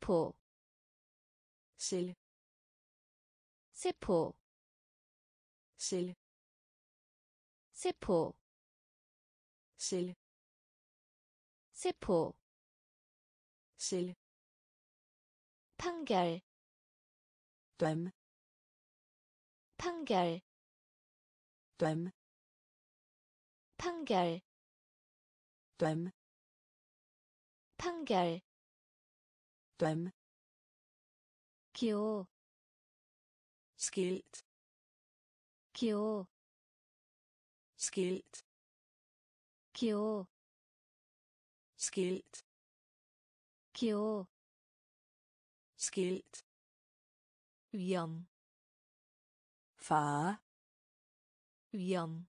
세포 celle 세포 celle 세포 celle 세포 celle 판결 dømme 판결 dømme 판결 dømme 판결 dømme 기호 skilt 기호 skilt 기호 skilt 기호 skilt 위험 fare 위험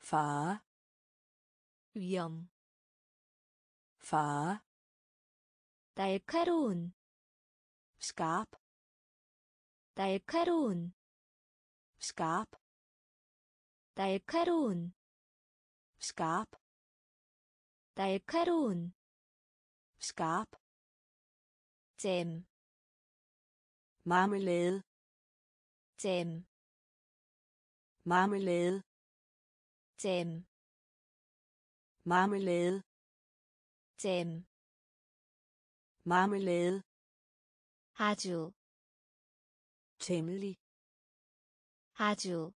fare 위험 fare 위험 fare 날카로운 skarp 날카로운 skarp 날카로운 skarp 날카로운 skarp 잼, marmelade 잼, marmelade 잼, marmelade 잼, marmelade 아주, temmelig 아주,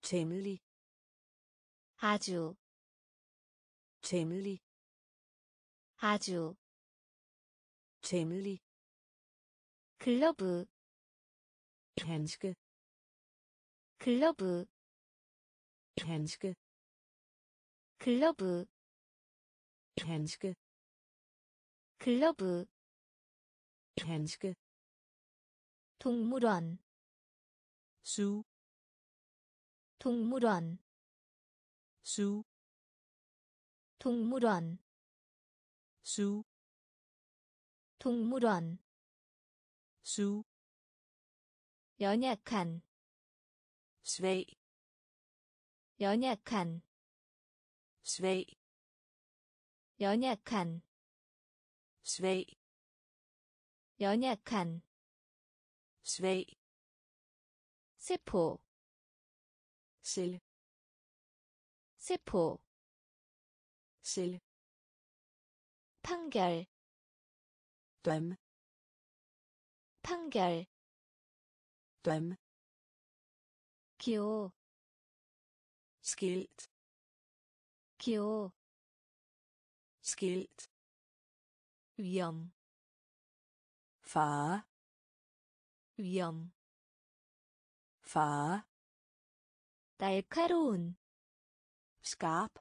temmelig 아주, temmelig 아주, temmelig 글러브, handske 글러브, handske 글러브, handske 글러브, handske 동물원, zoo 동물원, zoo 동물원, zoo 동물원, zoo 연약한, svag 연약한, svag 연약한, svag 연약한, svag 세포, celle 세포, celle 판결, dømme 판결, dømme 기호, skilt 기호, skilt 위험, fare 위험, fare 날카로운, skarp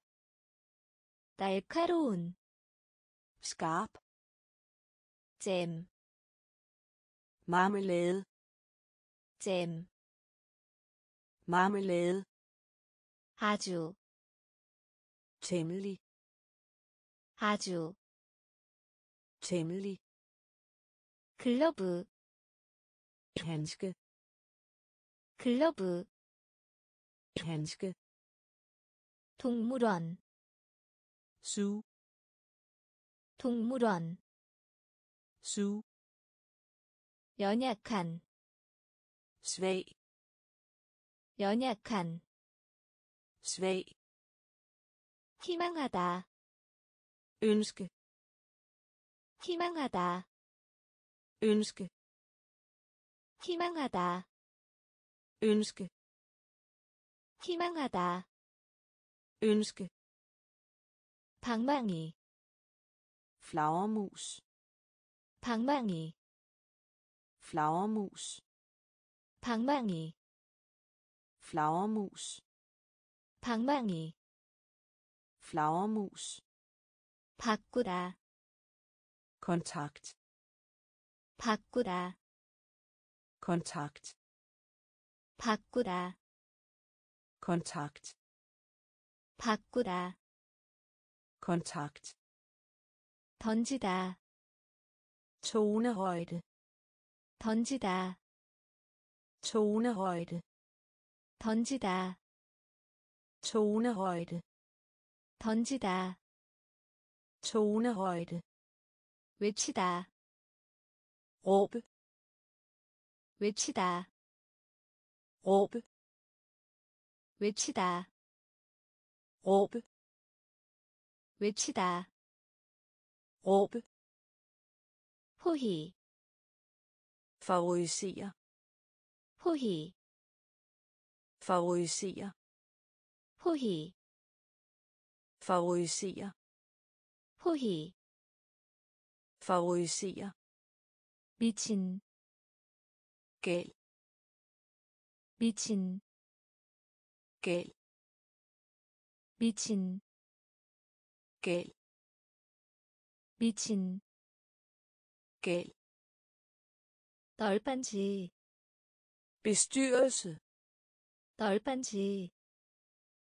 날카로운, skarp 잼, marmelade 잼, marmelade 아주, Temmelig 아주, temmelig 글러브, handske 글러브, handske 동물원, zoo 동물원, zoo 연약한, svag 연약한, svag 희망하다, ønske 희망하다, ønske 희망하다, ønske 희망하다, ønske 방망이, flagermus 방망이, flagermus 방망이, flagermus 방망이, flagermus 바꾸다, kontakt 바꾸다, kontakt 바꾸다, kontakt 바꾸다, kontakt 던지다, tonehøjde 던지다, tonehøjde 던지다, tonehøjde 던지다, tonehøjde 외치다, råbe 외치다, råbe 외치다, råbe 외치다, råbe 포희, favorisere 포희, favorisere 포희, favorisere 포희, favorisere 미친, gal 미친, gal 미친, gal 미친, gal 널빤지, bestyrelse 널빤지,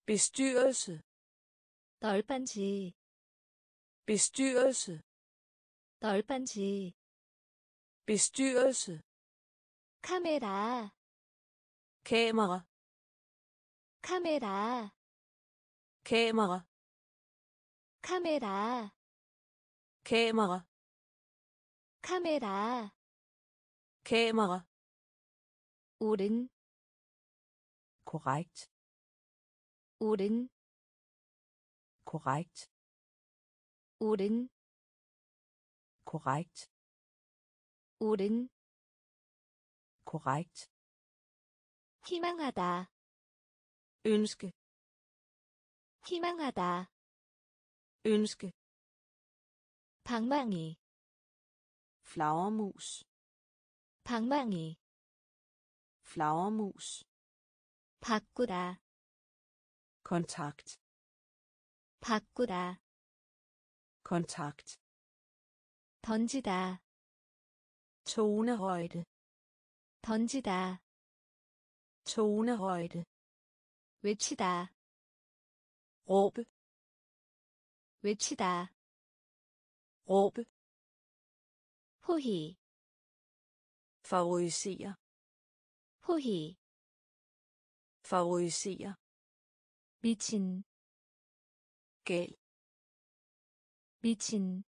bestyrelse 널빤지, bestyrelse 널빤지, bestyrelse 카메라, kamera 카메라, kamera 카메라, kamera 카메라, kamera 옳은, korrekt 옳은, korrekt 옳은, korrekt 옳은, korrekt 희망하다, ønske 희망하다, ønske 방망이, flagermus 방망이, flagermus 바꾸다, kontakt 바꾸다, kontakt 던지다, tonehøjde 던지다, tonehøjde 외치다, råbe 외치다, råbe 포희, favorisere 포희, favorisere 미친, gal 미친,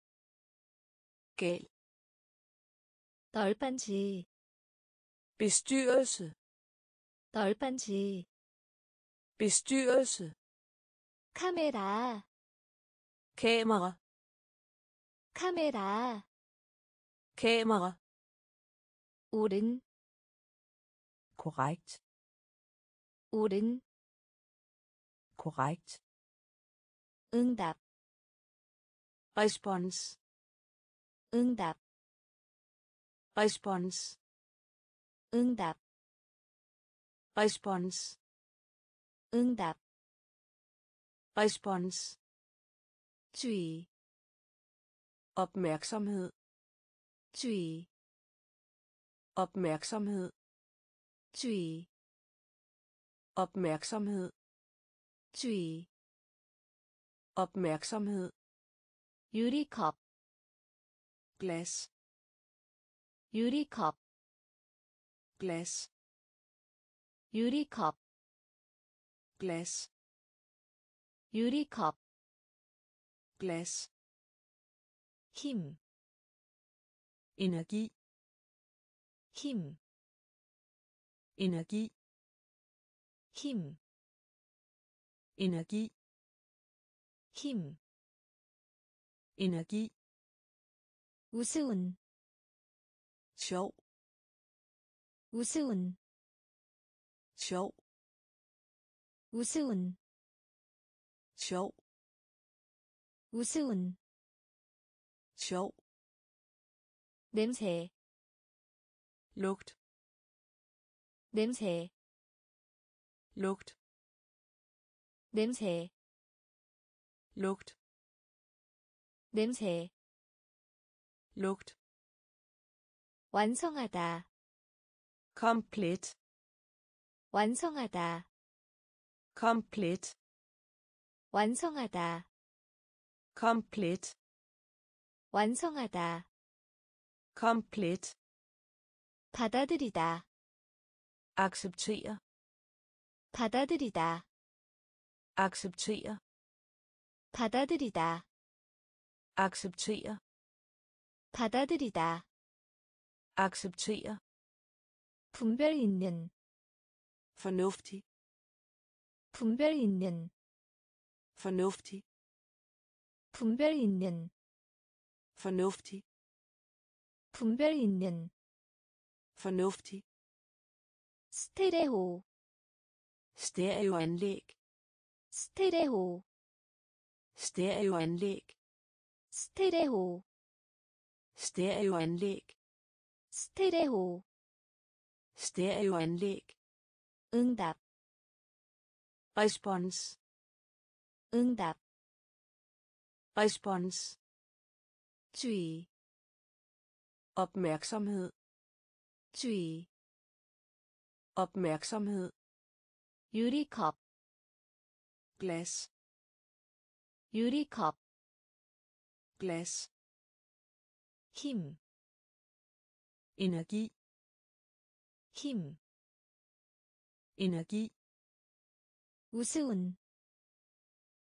gal 널빤지, bestyrelse 널빤지, bestyrelse 카메라, kamera 카메라, kamera 옳은, korrekt 옳은, korrekt 응답, respons 응답, respons 응답, respons 응답, respons 주의, opmærksomhed 주의, opmærksomhed 주의, opmærksomhed 주의, opmærksomhed 유리컵, glas 유리컵, glas 유리컵, glas 유리컵, glas 힘, energi 힘, energi 힘, energi 힘, energi 우스운, sjov 우스운, sjov 우스운, sjov 우스운, sjov 냄새, lugt 냄새, lugt 냄새, lugt 냄새, lugt 완성하다, komplet 완성하다, komplet 완성하다, komplet 완성하다, komplet 받아들이다, acceptere 받아들이다, acceptere 받아들이다 acceptere 받아들이다 acceptere 분별 있는 fornuftig 분별 있는 fornuftig 분별 있는 fornuftig 분별 있는 fornuftig 스테레오 스테레오 stereoanlæg 스테레오 stereoanlæg 스테레오 stereoanlæg 응답 respons 응답 respons 주의 opmærksomhed 주의 opmærksomhed 유리컵 glas 유리컵 glas 힘, energi 힘, energi 우스운,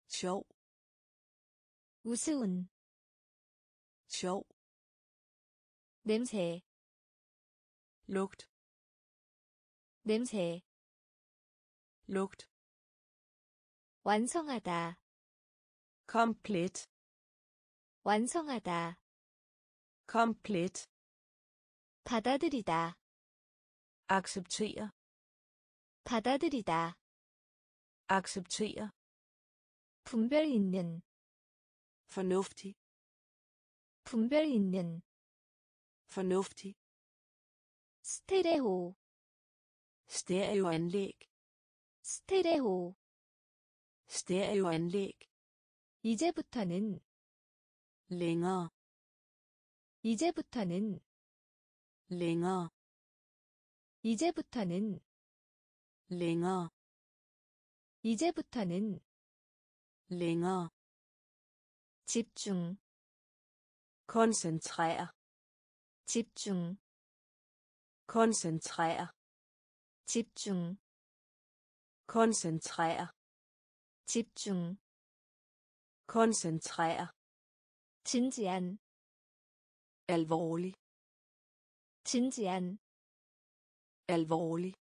sjov 우스운, sjov 냄새, lugt 냄새, lugt 완성하다, komplet 완성하다, komplet 받아들이다, acceptere 받아들이다, acceptere 분별 있는, fornuftig 분별 있는, fornuftig 스테레오, stereoanlæg 스테레오, stereoanlæg 이제부터는, længere 이제부터는, længere 이제부터는, længere 이제부터는, længere 집중, koncentrere 집중, koncentrere 집중, koncentrere 집중, koncentrere 진지한, alvorlig 진지한, alvorlig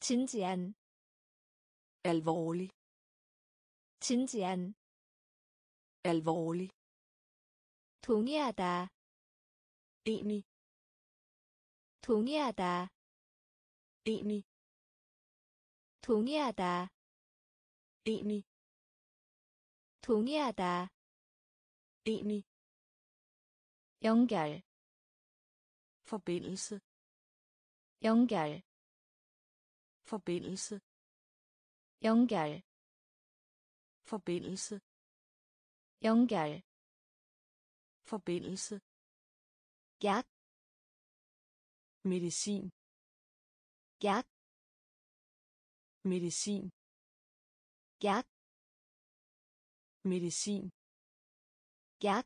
진지한, alvorlig 진지한, alvorlig 동의하다, enig 동의하다, enig 동의하다, enig 동의하다, enig 연결, forbindelse 연결, forbindelse 연결, forbindelse 연결, forbindelse 약, medicin 약, medicin 약, Medicin 약,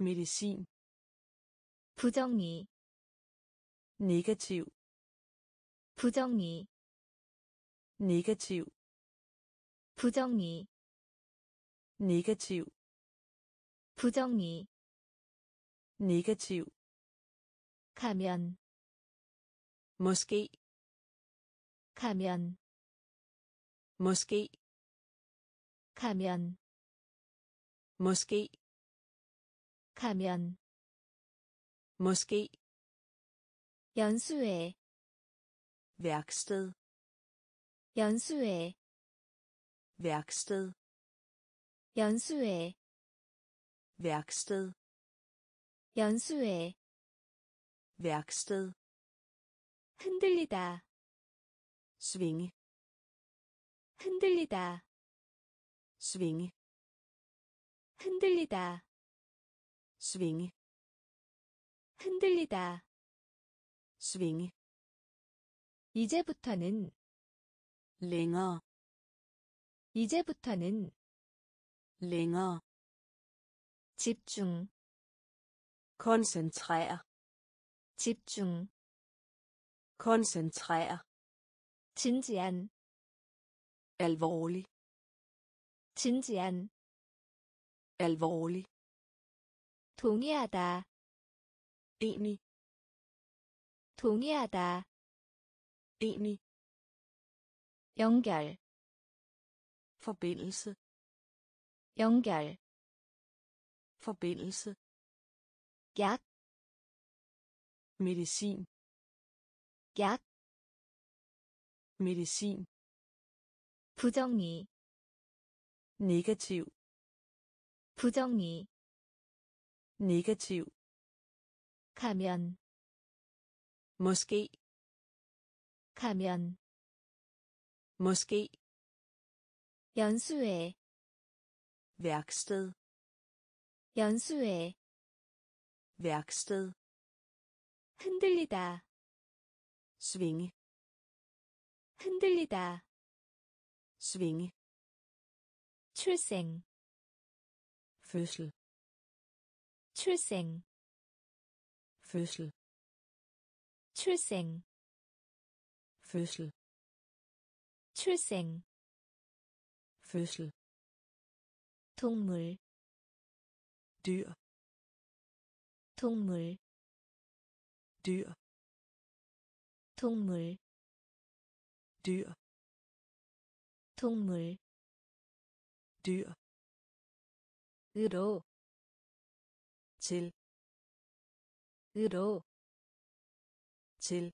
medicin 부정의, negativ 부정의, negativ 부정의, negativ 부정의, negativ 가면, måske 가면, måske 가면, måske 가면, måske 연수회, værksted 연수회, værksted 연수회, værksted 연수회, værksted 흔들리다, svinge 흔들리다, svinge 흔들리다, svinge 흔들리다. svinge 이제부터는, længere 이제부터는, længere 집중, koncentrere 집중, koncentrere 진지한, alvorlig 진지한 alvorlig 동의하다 enig 동의하다 enig 연결 forbindelse 연결 forbindelse 약, medicin 약, medicin 부정리, negativ 부정리, negativ 가면, måske 가면, måske 연수회, værksted 연수회, værksted 흔들리다, svinge 흔들리다, svinge 출생, fødsel 출생, fødsel 출생, fødsel 출생, fødsel 동물, dyr 동물, dyr 동물, dyr 동물, dyr 으로, til 으로, til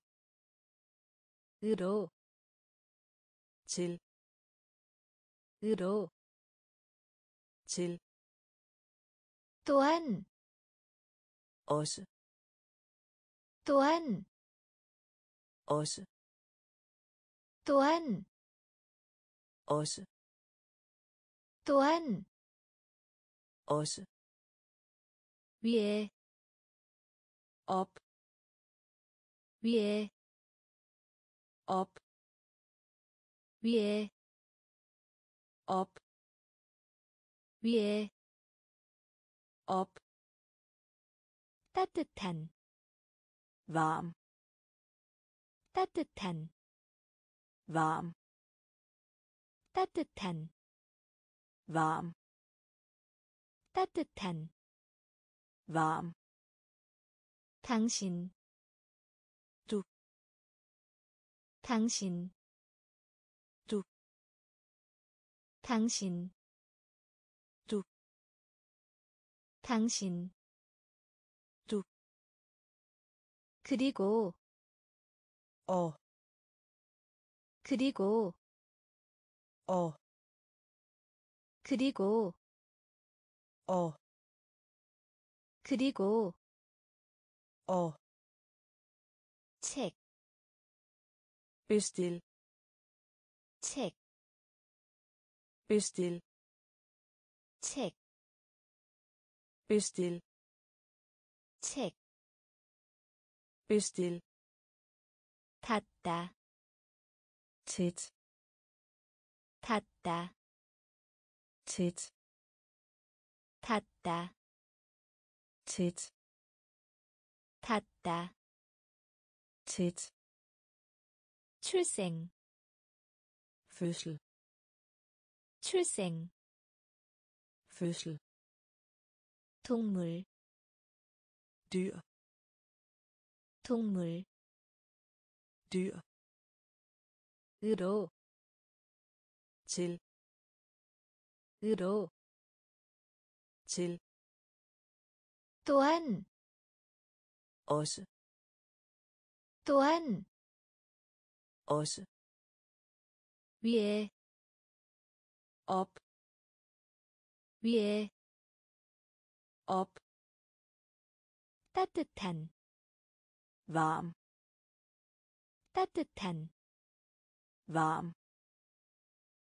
으로, til 으로, til 또한, også 또한, også 또한, også 또한, også 위에, op 위에, op 위에, op 위에, op 따뜻한, varm 따뜻한, varm 따뜻한, varm 따뜻한, varm 당신, 두. 당신, 두. 당신, 두. 당신, 두. 그리고, og 그리고, og 그리고, og 그리고, og 책, bestil 책, bestil 책, bestil 책, bestil 닿다, tæt 닿다, tæt 닿다, tæt 닿다, tæt 출생, fødsel 출생, fødsel 동물, dyr 동물, dyr 으로, til 으로, til 또한, også 또한, også 위에, op 위에, op 따뜻한, varm 따뜻한, varm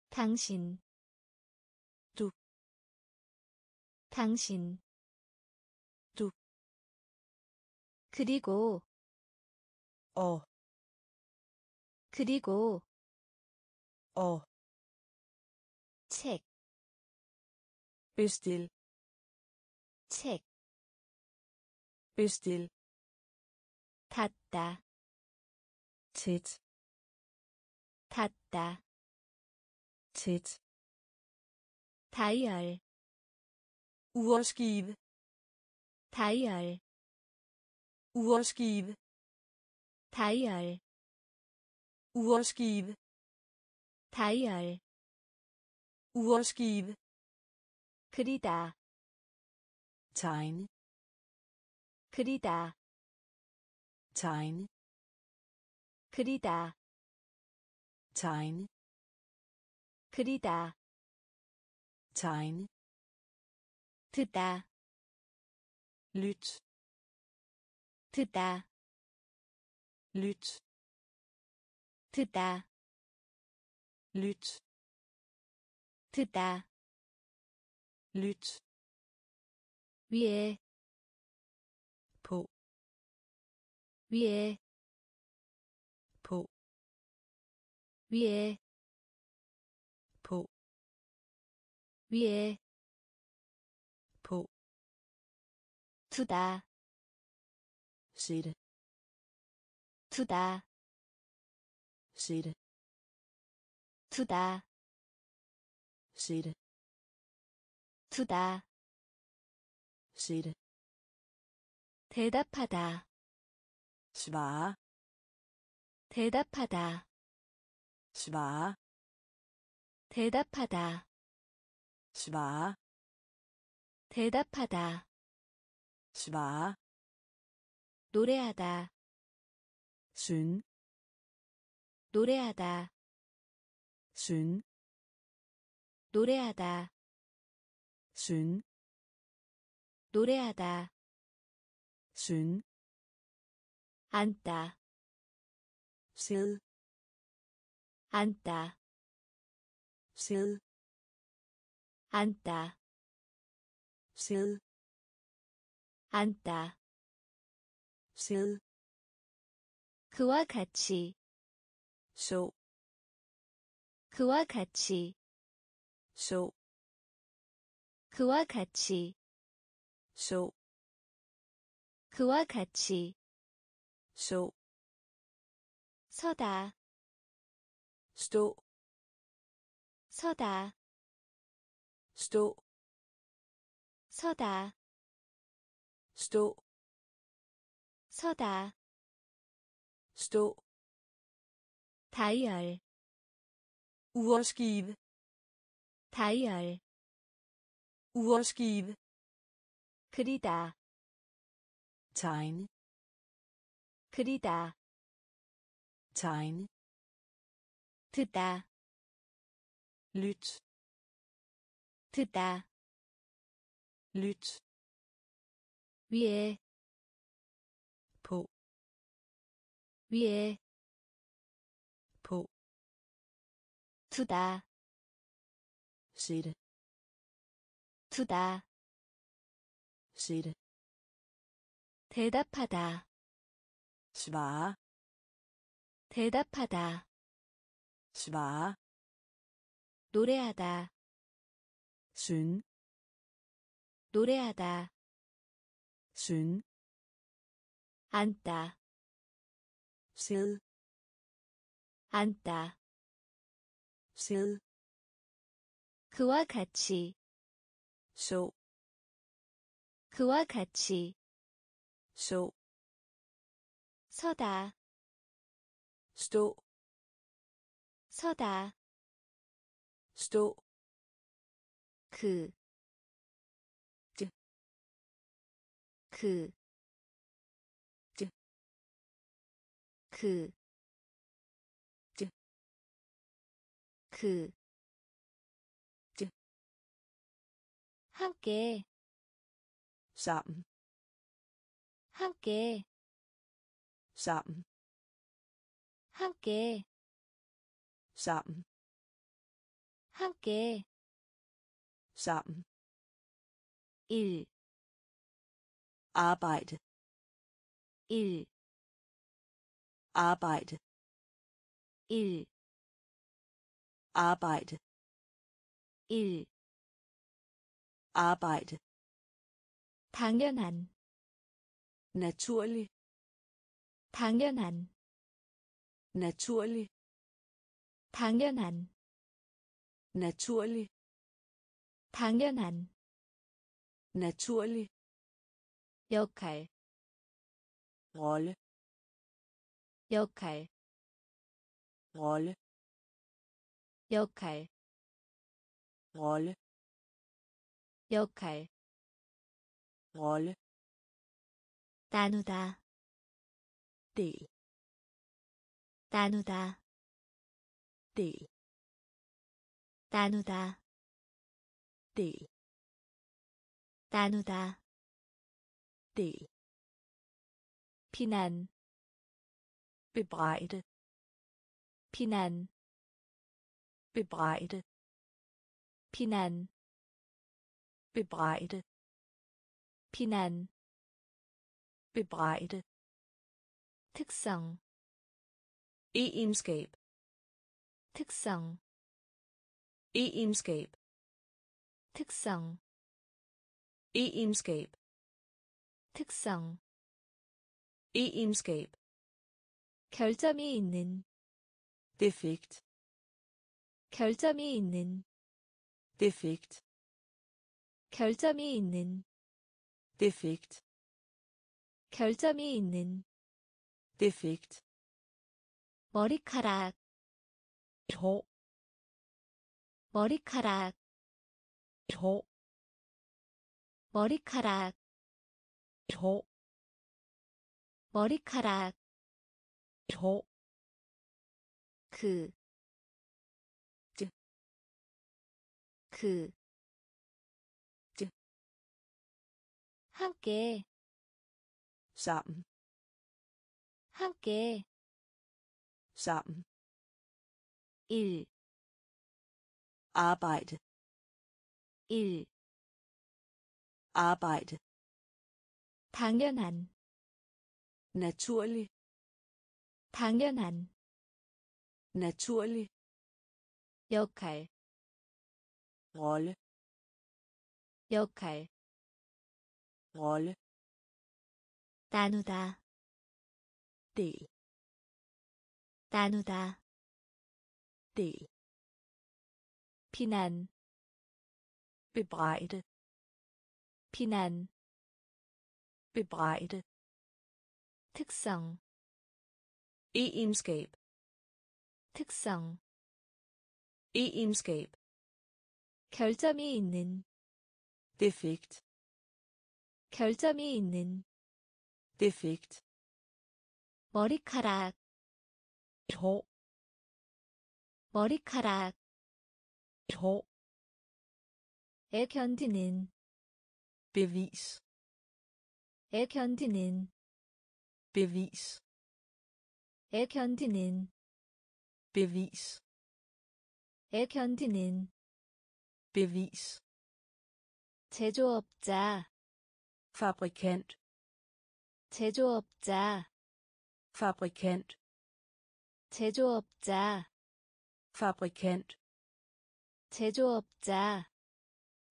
당신, 당신, 두. 그리고, og 그리고, og 책, bestil 책, bestil 닿다, tæt 닿다, tæt 다이얼 urskive 다이얼 urskive 다이얼 urskive 다이얼 urskive 그리다 tegne 그리다 tegne 그리다 tegne 그리다 tegne 듣다 lyt 듣다 lyt 듣다 lyt 듣다 lyt 위에 på 위에 på 위에 på 위에 두다 sætte 두다 sætte 두다 sætte 두다 sætte 대답하다 svare 대답하다 svare 대답하다 svare 대답하다 svare 노래하다 synge 노래하다 synge 노래하다 synge 노래하다 synge 앉다 sidde 앉다 sidde 앉다 sidde 앉다. Sidde 그와 같이. Så 그와 같이. Så 그와 같이. Så 그와 같이. Så 서다. Stå 서다. Stå 서다 stå 서다 stå 다이얼 urskive 다이얼 urskive 그리다 tegne 그리다 tegne 듣다 lyt 듣다 lyt 위에 på 위에 på 두다 sætte 두다 sætte 대답하다 svare 대답하다 svare 노래하다 synge 노래하다 synge 앉다 sidde 앉다 sidde 그와 같이 så 그와 같이 så 서다 stå 서다 stå 그, 그, 드. 그, 드. 그, 드. 함께, sammen 함께, sammen 함께, sammen 함께, sammen 일, arbejde 일, arbejde 일, arbejde 일, arbejde 당연한, naturlig 당연한, naturlig 당연한, naturlig 당연한 naturlig 역할 rolle 역할 rolle 역할 rolle 역할 rolle 나누다 del 나누다 del 나누다 del 나누다 del 비난 bebrejde 비난 bebrejde 비난 bebrejde 비난 bebrejde 특성 egenskab 특성 egenskab 특성 egenskab 특성 egenskab 결점이 있는 defekt 결점이 있는 defekt 결점이 있는 defekt 결점이 있는 defekt 머리카락 hår 머리카락 hår 머리카락 hår 머리카락 그, 드. 그, 드. 함께, sammen 함께, sammen 일, arbejde 일, arbejde 당연한, naturlig 당연한, naturlig 역할, rolle 역할, rolle 나누다, del 나누다, del 비난, bebrejde 비난, bebrejde 특성, egenskab 특성, egenskab 결점이 있는, defekt 결점이 있는, defekt 머리카락, hår 머리카락, hår 에 견디는, bevis 에 견디는, bevis 에 견디는, bevis 에 견디는, bevis 제조업자, fabrikant 제조업자, fabrikant 제조업자, fabrikant 제조업자,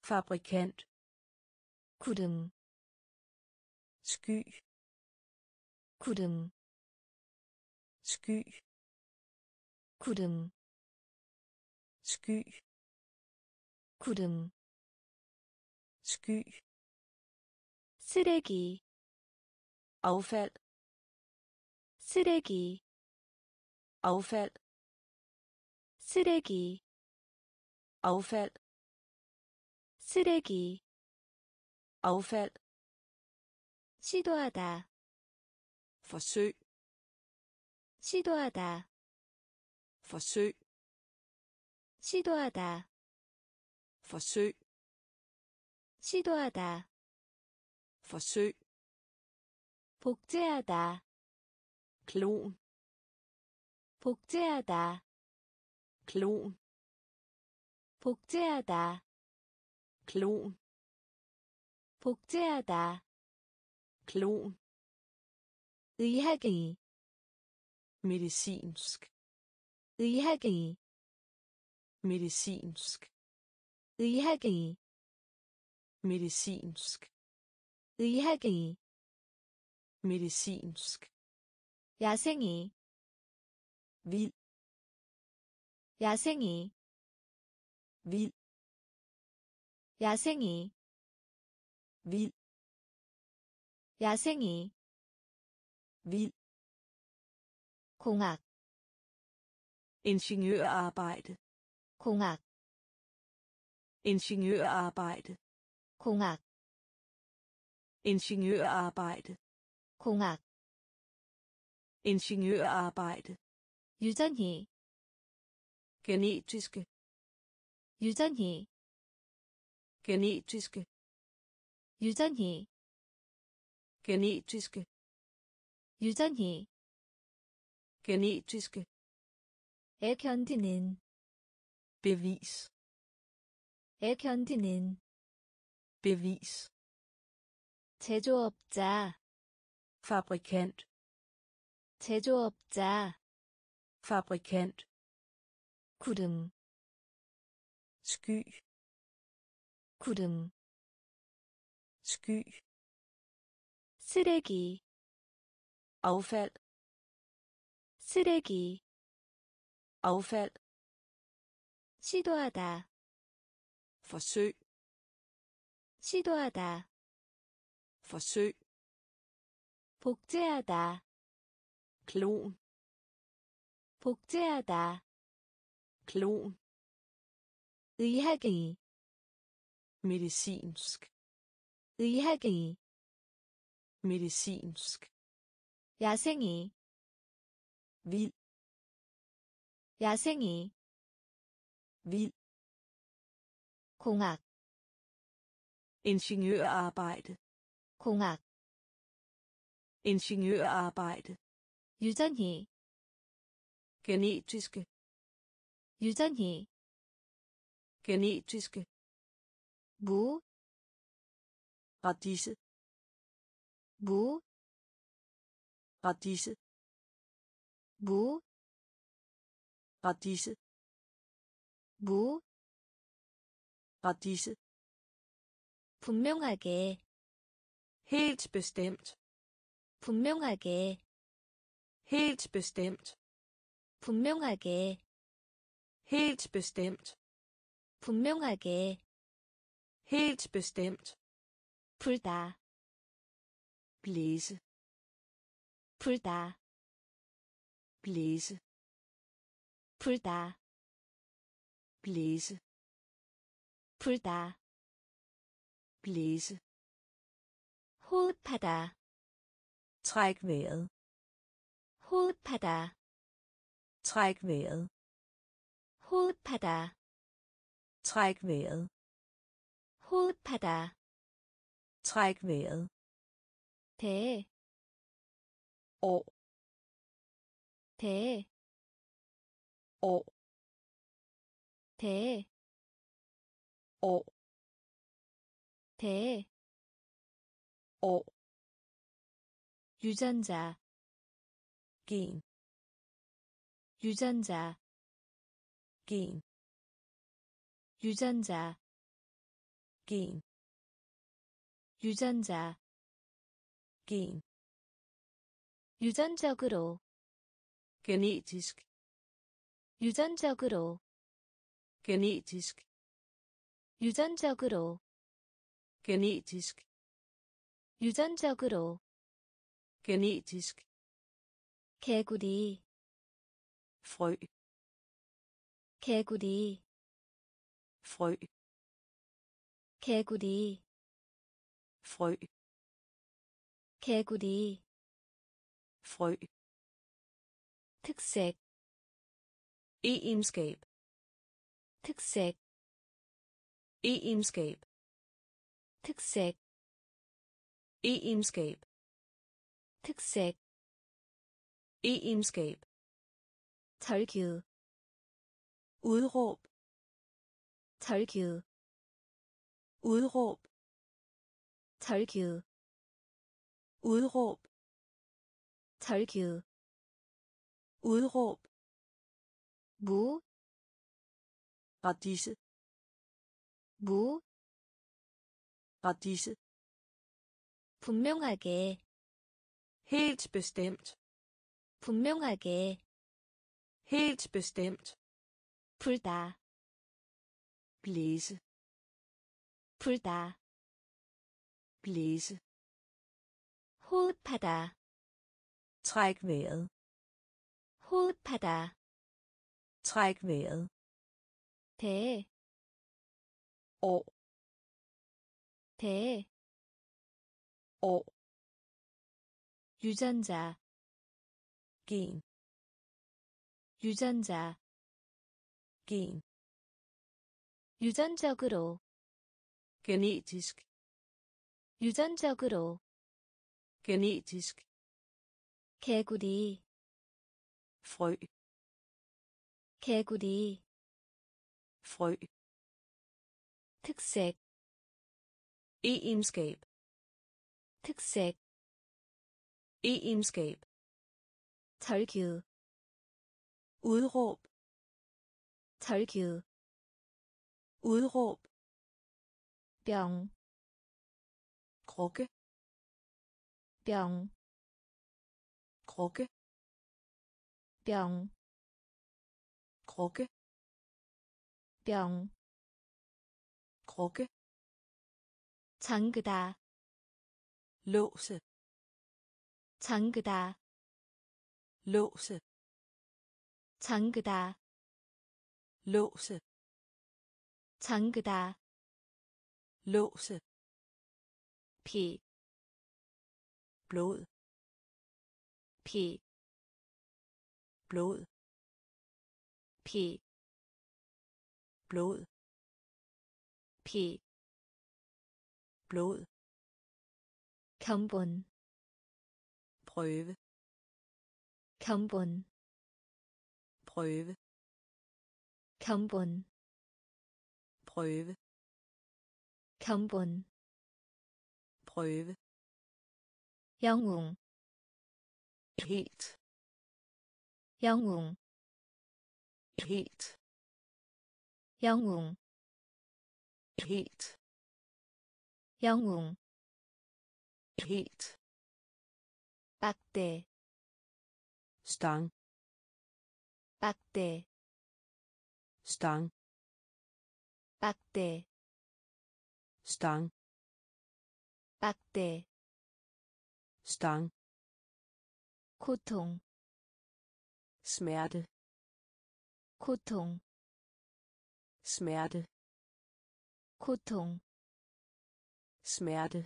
fabrikant 구름, sky 구름, sky 구름, sky 구름, sky 쓰레기, affald 쓰레기, affald 쓰레기, affald 쓰레기, affald 시도하다, forsøg 시도하다, forsøg 시도하다, forsøg 시도하다, forsøg 복제하다, klon 복제하다, klon 복제하다, klon 복제하다, klon 의학의, medicinsk 의학의, medicinsk 의학의, medicinsk 의학의, medicinsk 야생이, vild 야생이, vild 야생이 vild 야생이 vild 공학 ingeniørarbejde 공학 ingeniørarbejde 공학 ingeniørarbejde 공학 ingeniørarbejde 유전히 genetiske 유전히 genetiske 유전히 genetiske 유전히 genetiske 에 견디는 bevis 에 견디는 bevis 제조업자 fabrikant 제조업자 fabrikant 구름 sky 구름 sky 쓰레기 affald 쓰레기 affald 시도하다 forsøg 시도하다 forsøg 복제하다 klon 복제하다 klon 의학의 medicinsk 의학의 medicinsk 야생이 vild 야생이 vild 공학 ingeniørarbejde 공학 ingeniørarbejde 유전히 genetiske 유전히 genetiske 무 radise 무, radise 무, radise 무, radise 분명하게, helt bestemt 분명하게, helt bestemt 분명하게, helt bestemt 분명하게, helt bestemt 불다, blæse 불다, blæse 불다, blæse 불다, blæse 호흡하다, træk vejret 호흡하다, træk vejret 호흡하다, træk vejret 호흡하다, træk vejret 대, år 대, år 대, år 대, år 유전자, gen 유전자, gen 유전자, gen 유전자, gen 유전적으로, genetisk 유전적으로, genetisk 유전적으로, genetisk 유전적으로, genetisk 개구리, frø 개구리, frø 개구리, frø 개구리, frø 특색, egenskab 특색, egenskab 특색, egenskab 특색, egenskab 절규, udråb 절규, udråb 절규, udråb 절규, udråb 무, radise 무, radise 분명하게, helt bestemt 분명하게, helt bestemt 불다, blæse 불다 blæse 호흡하다 træk vejret 호흡하다 træk vejret 대, år 대, år 유전자, gen 유전자, gen 유전적으로, genetisk 유전적으로, genetisk 개구리, frø 개구리, frø 특색, egenskab 특색, egenskab 절규, udråb 절규, udråb 병, krukke 병, krukke 병, krukke 병, krukke 잠그다, låse 잠그다, låse 잠그다, låse 잠그다, låse 피, blod 피, blod 피, blod 피, blod 견본, prøve 견본, prøve 견본, prøve 견본, prøve 영웅, helt 영웅, helt 영웅, helt 영웅, helt 빡대, stang 빡대, stang 빡대, stang 빡대, stang 고통, smerte 고통, smerte 고통, smerte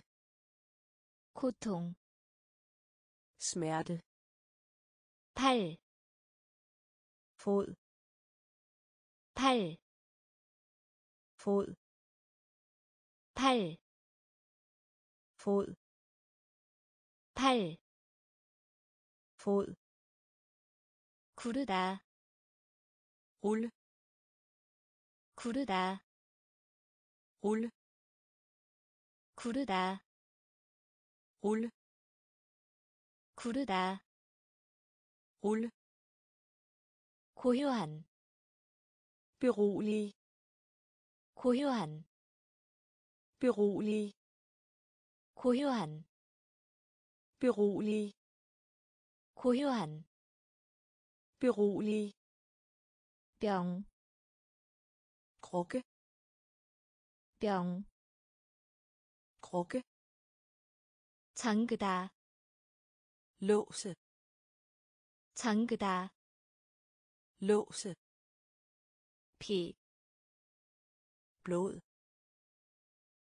고통, smerte 팔, fod 팔, fod 팔, fod 팔, fod 구르다, rulle 구르다, rulle 구르다, rulle 구르다, rulle 고요한, berolige 고요한, berolige 고요한, berolige 고요한, berolige 병, krukke 병, krukke 잠그다, låse 잠그다, låse 피, blod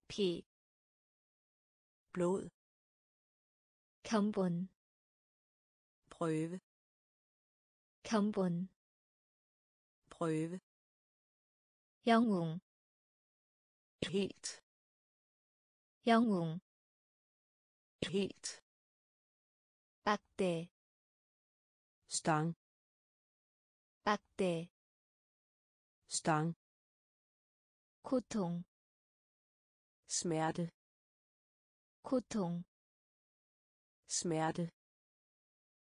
피, blod 견본, prøve 견본, prøve 영웅, helt 영웅, helt 빡대, stang 빡대, stang 고통, smerte 고통, smerte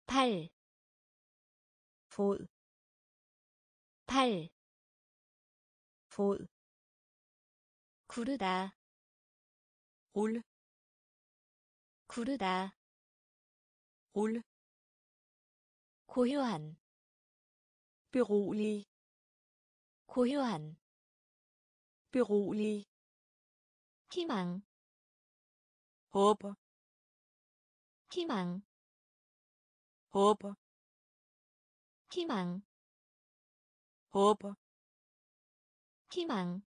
팔, fod 팔, fod 구르다, rulle 구르다, rulle 고요한, berolige 고요한, berolige 희망 håber 희망 håber 희망 håber 희망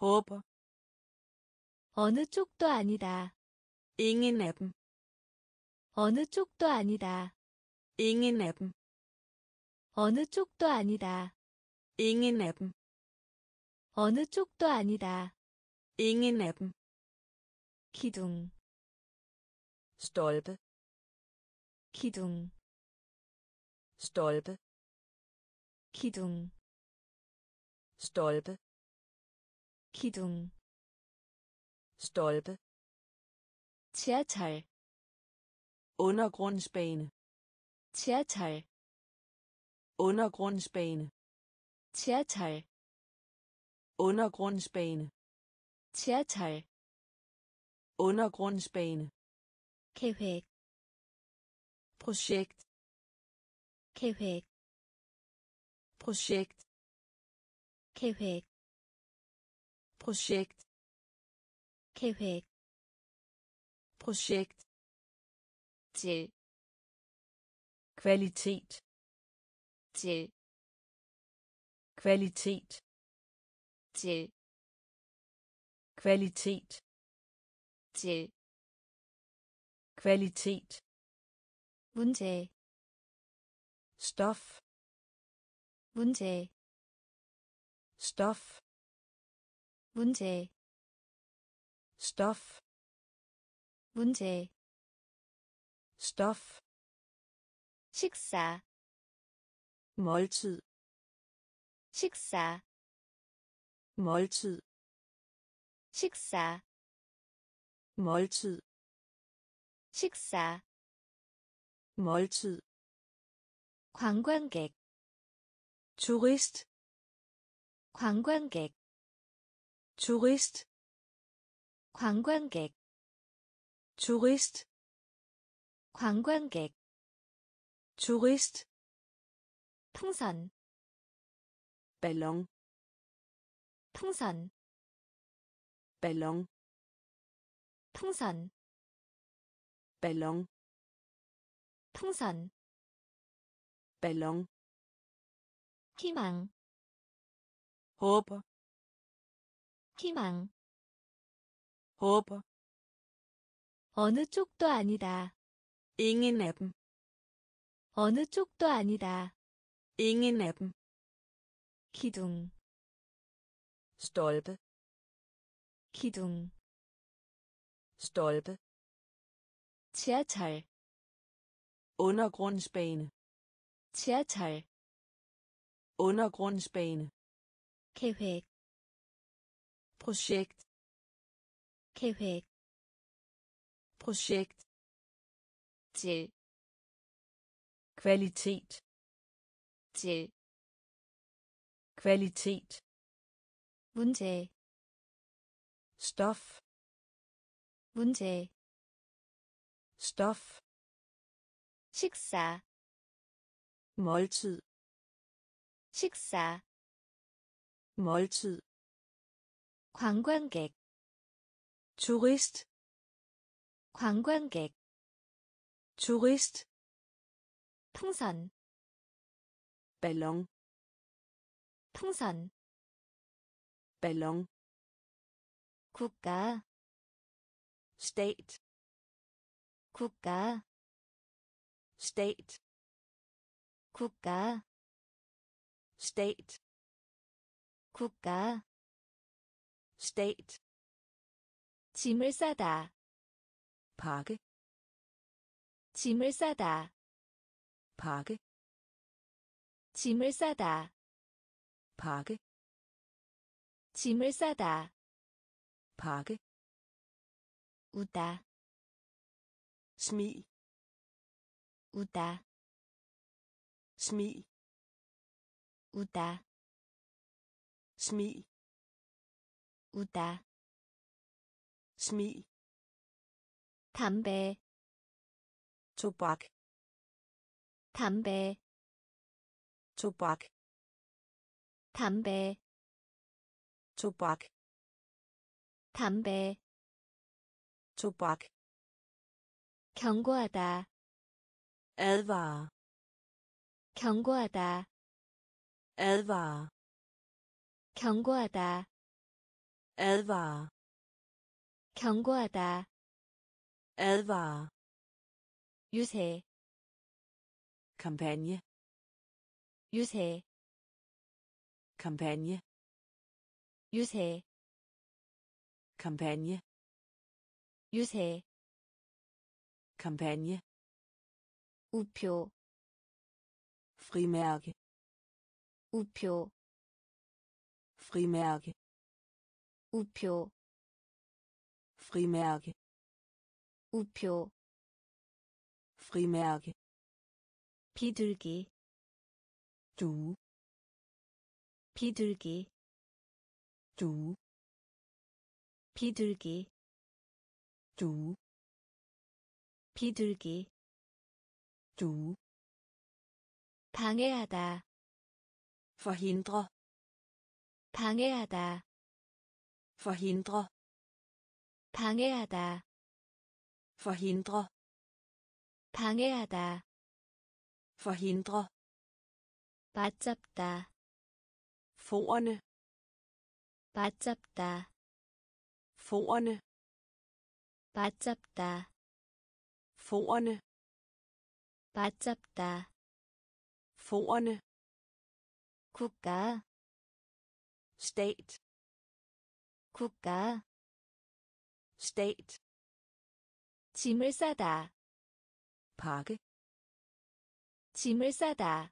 håber 어느 쪽도 아니다. ingen af dem 어느 쪽도 아니다. ingen af dem 어느 쪽도 아니다. ingen af dem 어느 쪽도 아니다. ingen af dem 기둥 stolpe 기둥 stolpe 기둥 stolpe 기둥 stolpe 지하철 undergrundsbane 지하철 undergrundsbane 지하철 undergrundsbane 지하철 undergrundsbane 계획 projekt 계획 projekt 계획 projekt 계획 projekt 질 kvalitet 질 kvalitet 질 kvalitet 질 kvalitet 문제 stof 문제 stof 문제 stof 문제 stof 식사 måltid 식사 måltid 식사 måltid 식사 måltid 관광객 turist 관광객 turist 관광객 turist 관광객 turist 풍선 ballon 풍선 ballon 풍선 ballon 풍선 ballon 희망 håber 희망 håber 어느 쪽도 아니다. ingen af dem 어느 쪽도 아니다. ingen af dem 기둥 stolpe 기둥 stolpe 지하철 undergrundsbane 지하철 undergrundsbane 계획 projekt 계획 projekt 질 kvalitet 질 kvalitet 문제 stof 문제 stof 식사 måltid 식사 måltid 관광객 turist 관광객 turist 풍선 ballon 풍선 ballon 국가 stat 국가 stat 국가 stat 국가 stat 짐을 싸다 pakke 짐을 싸다 pakke 짐을 싸다 pakke 짐을 싸다 pakke 우다 smil 우다 smil 우다 smil 우다 smil 담배 tobak 담배 tobak 담배 tobak 담배 tobak 경고하다 advare 경고하다 advare 경고하다 advare 경고하다 advare 유세 kampagne 유세 kampagne 유세 kampagne 유세 kampagne 우표 frimærke 우표 frimærke 우표 frimærke 우표 frimærke 비둘기 due 비둘기 due 비둘기 due 비둘기 due 방해하다 forhindre 방해하다 forhindre 방해하다 forhindre 방해하다 forhindre 맞잡다 forerne 맞잡다 forerne 맞잡다 forerne 맞잡다 forerne 국가 stat 국가 stat 짐을 싸다 pakke 짐을 싸다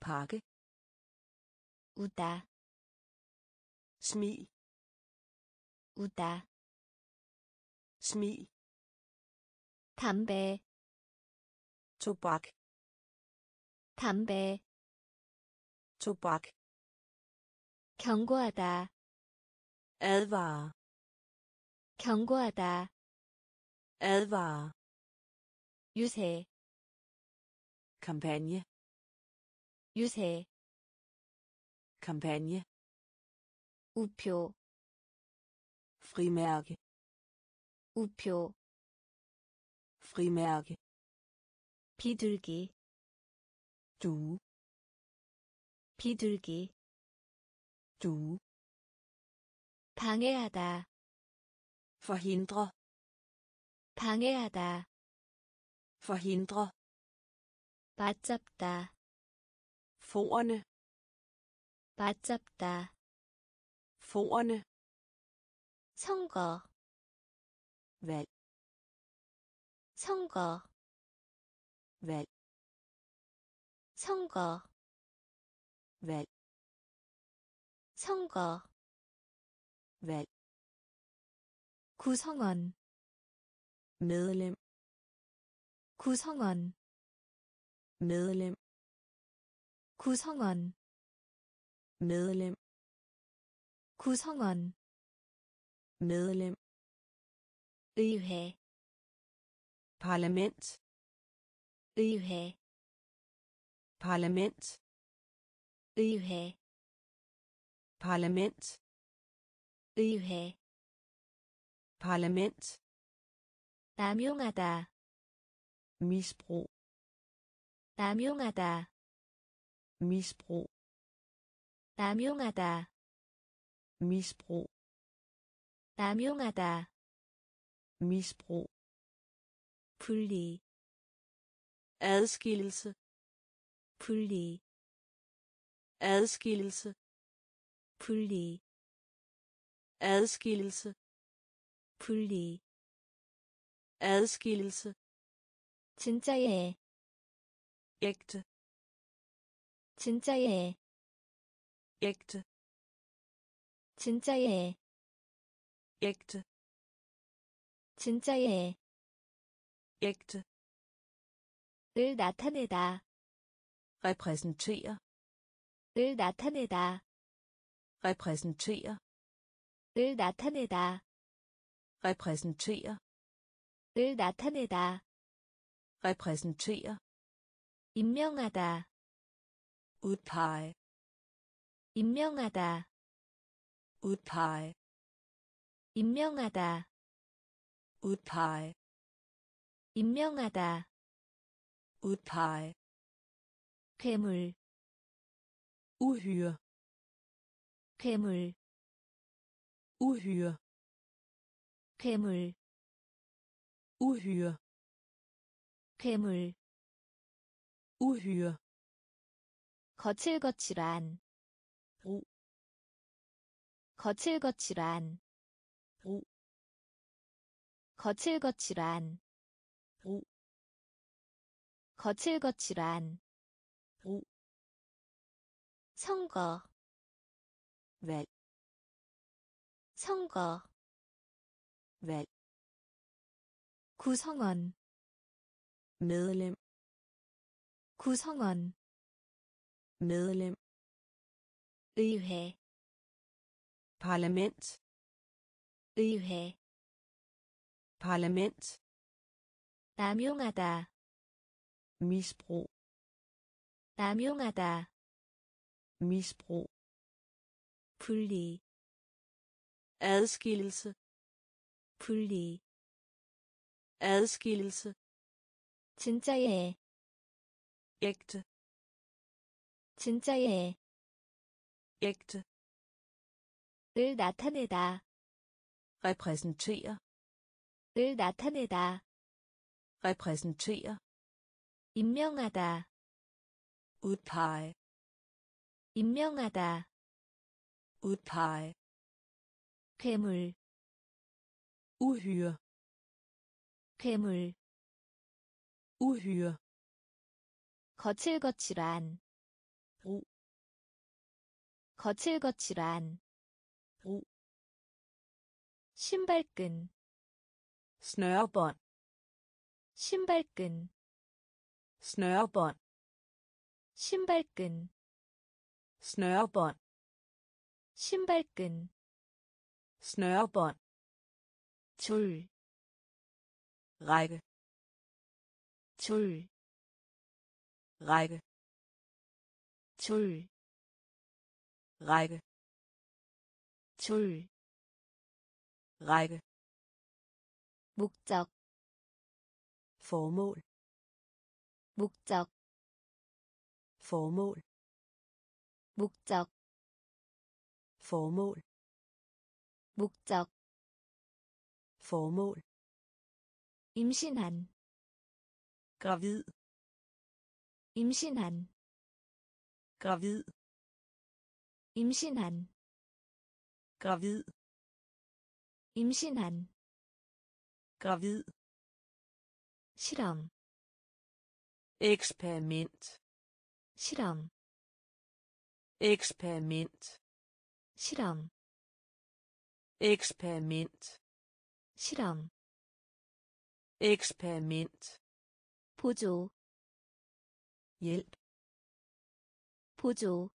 pakke 우다 smil 우다 smil 담배 tobak 담배 tobak 경고하다 advare 경고하다 advare 유세 kampagne 유세 kampagne 우표 frimærke 우표 frimærke 비둘기 due 비둘기 due 방해하다 forhindre 방해하다 forhindre 맞잡다 forerne 맞잡다 forerne 선거 valg 선거 valg 선거 valg 선거 valg 구성원 medlem 구성원 medlem 구성원 medlem 구성원 medlem 의회 parlament 의회 parlament 의회 parlament 의회 parlament 남용하다 misbrug 남용하다 misbrug 남용하다 misbrug 남용하다 misbrug 분리 adskillelse 분리 adskillelse 분리 adskillelse 분리 adskillelse 진짜예 ægte 진짜예 ægte 진짜예 ægte 진짜예 ægte 을 나타내다 repræsentere 을 나타내다 repræsentere 을 나타내다 repræsentere 을 나타내다 repræsentere 임명하다 udpege 임명하다 udpege 임명하다 udpege 임명하다. udpege 괴물. uhyre 괴물. uhyre 괴물. uhyre 괴물. uhyre. 거칠거칠한. 로. 거칠거칠한. 로. 거칠거칠한 로. 거칠거칠한 로. 선거 valg 선거 valg 구성원 medlem 구성원 medlem 의회 parlament 의회 parlament 남용하다 misbrug 남용하다 misbrug 분리 adskillelse 분리 adskillelse 진짜예 ægte 진짜예 ægte 을 나타내다 repræsentere 을 나타내다 repræsentere 임명하다 udpege 임명하다 udpege 괴물 uhyre 괴물 uhyre 거칠거칠한 로. 거칠거칠한 로. 신발끈 snørebånd 신발끈 snørebånd 신발끈 snørebånd 신발끈 snørebånd 줄, række 줄, række 줄, række 줄, række 목적, formål 목적, formål 목적, formål 목적, formål 임신한, gravid 임신한, gravid 임신한, gravid 임신한, gravid 실험, eksperiment 실험, eksperiment 실험, eksperiment 실험, eksperiment 보조, hjælp 보조,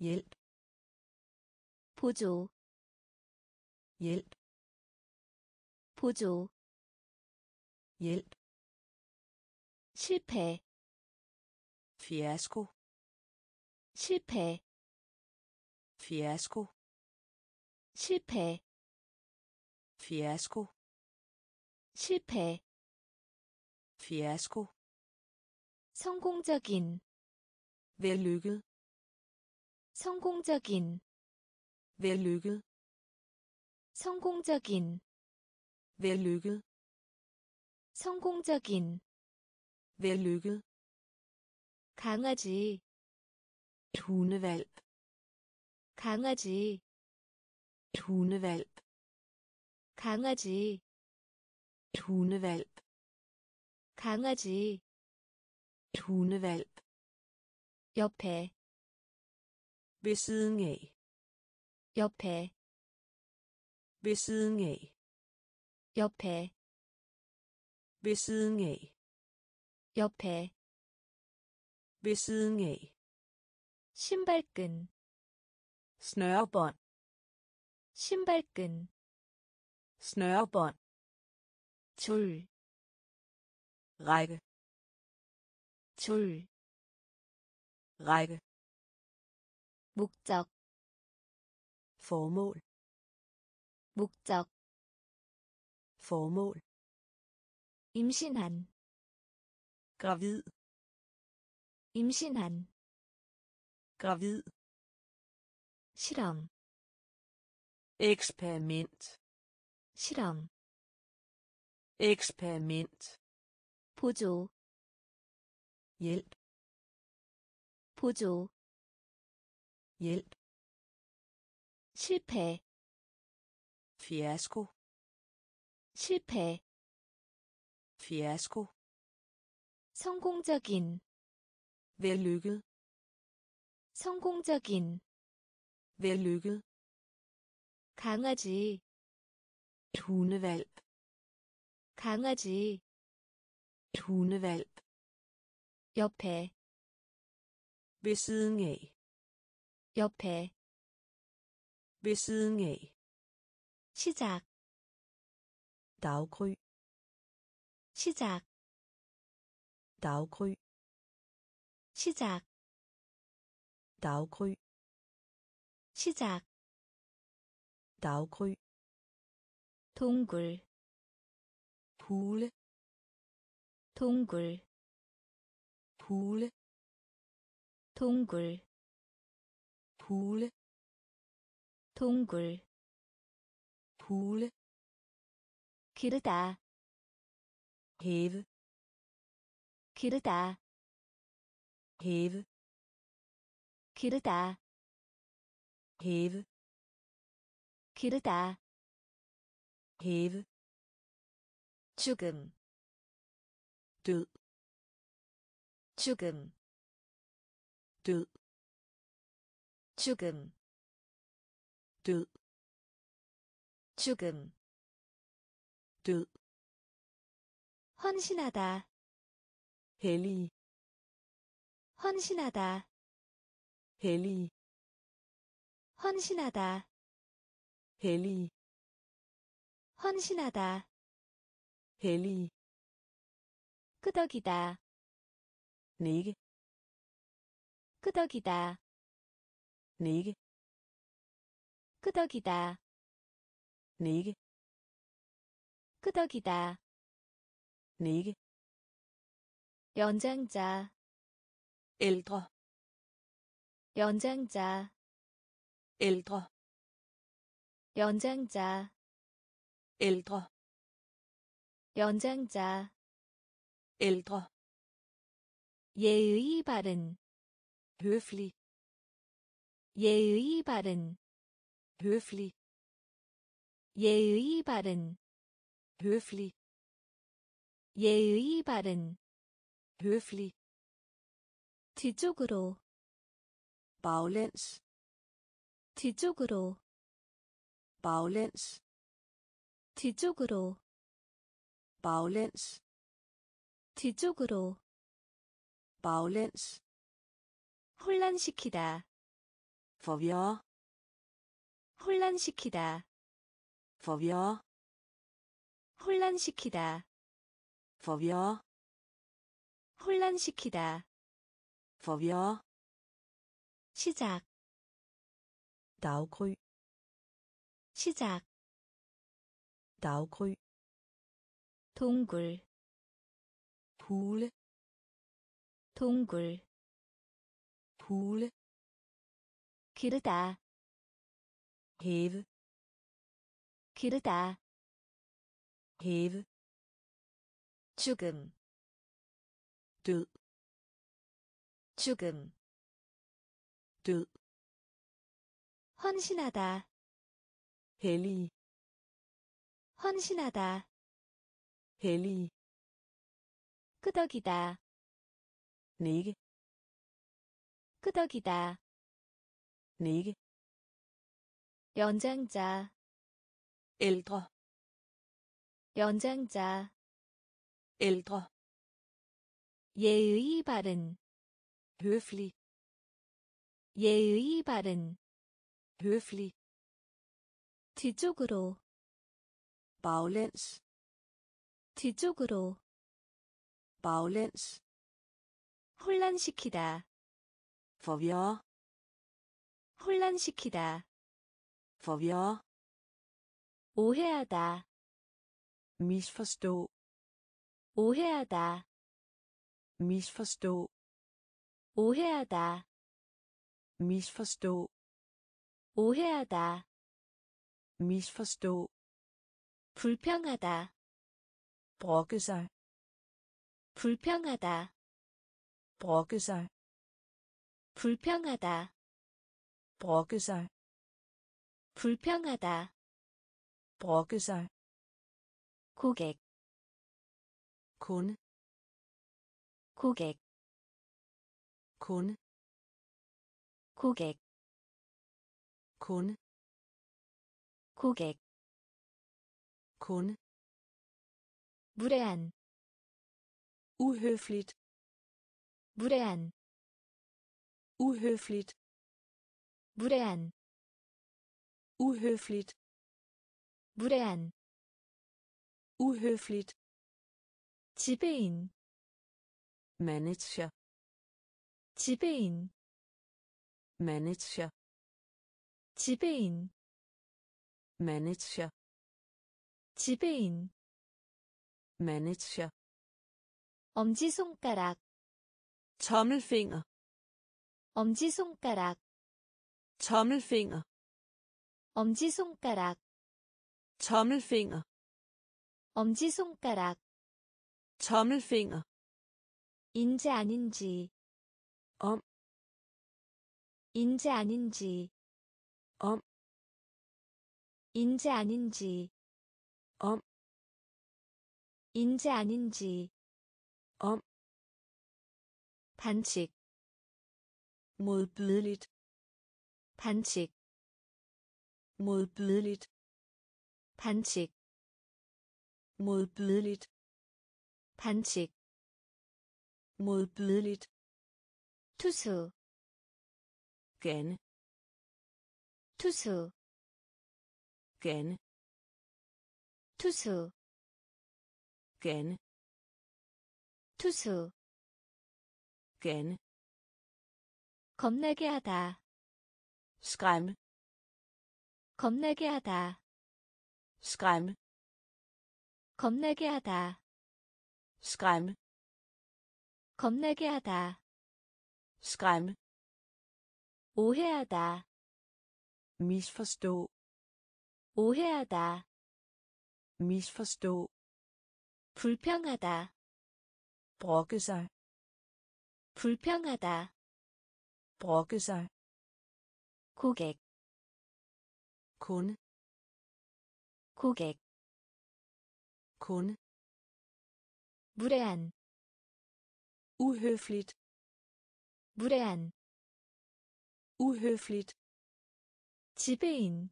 hjælp 보조, hjælp 보조, hjælp 실패, fiasko 실패, fiasko 실패, fiasko 실패, fiasko 성공적인, vellykket 성공적인, vellykket 성공적인, vellykket 성공적인, vellykket 강아지, et hundevalp 강아지, et hundevalp 강아지, et hundevalp 강아지, et hundevalp 옆에, ved siden af 옆에, ved siden af 옆에, ved siden af 옆에, ved siden af 신발끈, snørebånd 신발끈, snørebånd 줄, række 줄, række 목적, formål 목적 formål 임신한 gravid 임신한 gravid 실험 eksperiment 실험 eksperiment 보조 hjælp 보조 hjælp 실패 fiasko 실패 fiasko 성공적인 vellykket 성공적인 vellykket 강아지 et hundevalp 강아지 et hundevalp 옆에 ved siden af 옆에 ved siden af 시작 daggry 시작 daggry 시작 daggry 시작 daggry 동굴 hule 동굴 hule 동굴 hule 동굴 hule 기르다 hæve 기르다 hæve 기르다 hæve 기르다 hæve 죽음 død 죽음 død 죽음 død 죽음 død 헌신하다 hellig 헌신하다 hellig 헌신하다 hellig 헌신하다 hellig 끄덕이다 nikke 끄덕이다 nikke 끄덕이다 nikke 끄덕이다 nikke 연장자 ældre 연장자 ældre 연장자 ældre 연장자 ældre 예의 바른 høflig 예의 바른 høflig 예의 바른 høflig 예의 바른 høflig 뒤쪽으로 baglæns 뒤쪽으로 baglæns 뒤쪽으로 baglæns 뒤쪽으로 baglæns 혼란시키다 forvirre 혼란시키다 forvirre 혼란시키다 forvirre 혼란시키다 forvirre 시작 daggry 시작 daggry 동굴 hule 동굴 hule 기르다 hæve 기르다 hæve 죽음 død 죽음 død 헌신하다 hellig 헌신하다 hellig 끄덕이다 nikke 끄덕이다 nikke 연장자 ældre 연장자 ældre 예의 바른 høflig 예의 바른 høflig 뒤쪽으로 baglæns 뒤쪽으로 baglæns 혼란시키다 forvirre 혼란시키다 forvirre 오해하다 misforstå 오해하다 misforstå 오해하다 misforstå 오해하다 misforstå 불평하다 brokke sig 불평하다 brokke sig 불평하다 brokke sig 불평하다 brokke sig 고객 kunde 고객 kunde 고객 kunde 고객 kunde 무례한 uhøfligt 무례한 uhøfligt 무례한 uhøfligt 무례한 uhøfligt 지배인 manager 지배인 manager 지배인 manager 지배인 manager 엄지손가락 tommelfinger 엄지손가락 tommelfinger 엄지손가락 tommelfinger 엄지손가락 tommelfinger 인재 아닌지 엄. 인재 아닌지 엄. 인재 아닌지 엄. 인재 아닌지 엄. 반칙 modbydeligt 반칙 modbydeligt 반칙 modbydeligt 반칙 modbydeligt 투수 gerne 투수 gerne 투수 gerne 투수 gerne 겁내게 하다 skræmme 겁내게 하다 skræmme 겁내게 하다 skræmme 겁내게 하다 skræmme 오해하다 misforstå 오해하다 misforstå 불평하다 brokke sig 불평하다 brokke sig 고객 kunde 고객 kunde 무례한 uhøfligt 무례한 uhøfligt 지배인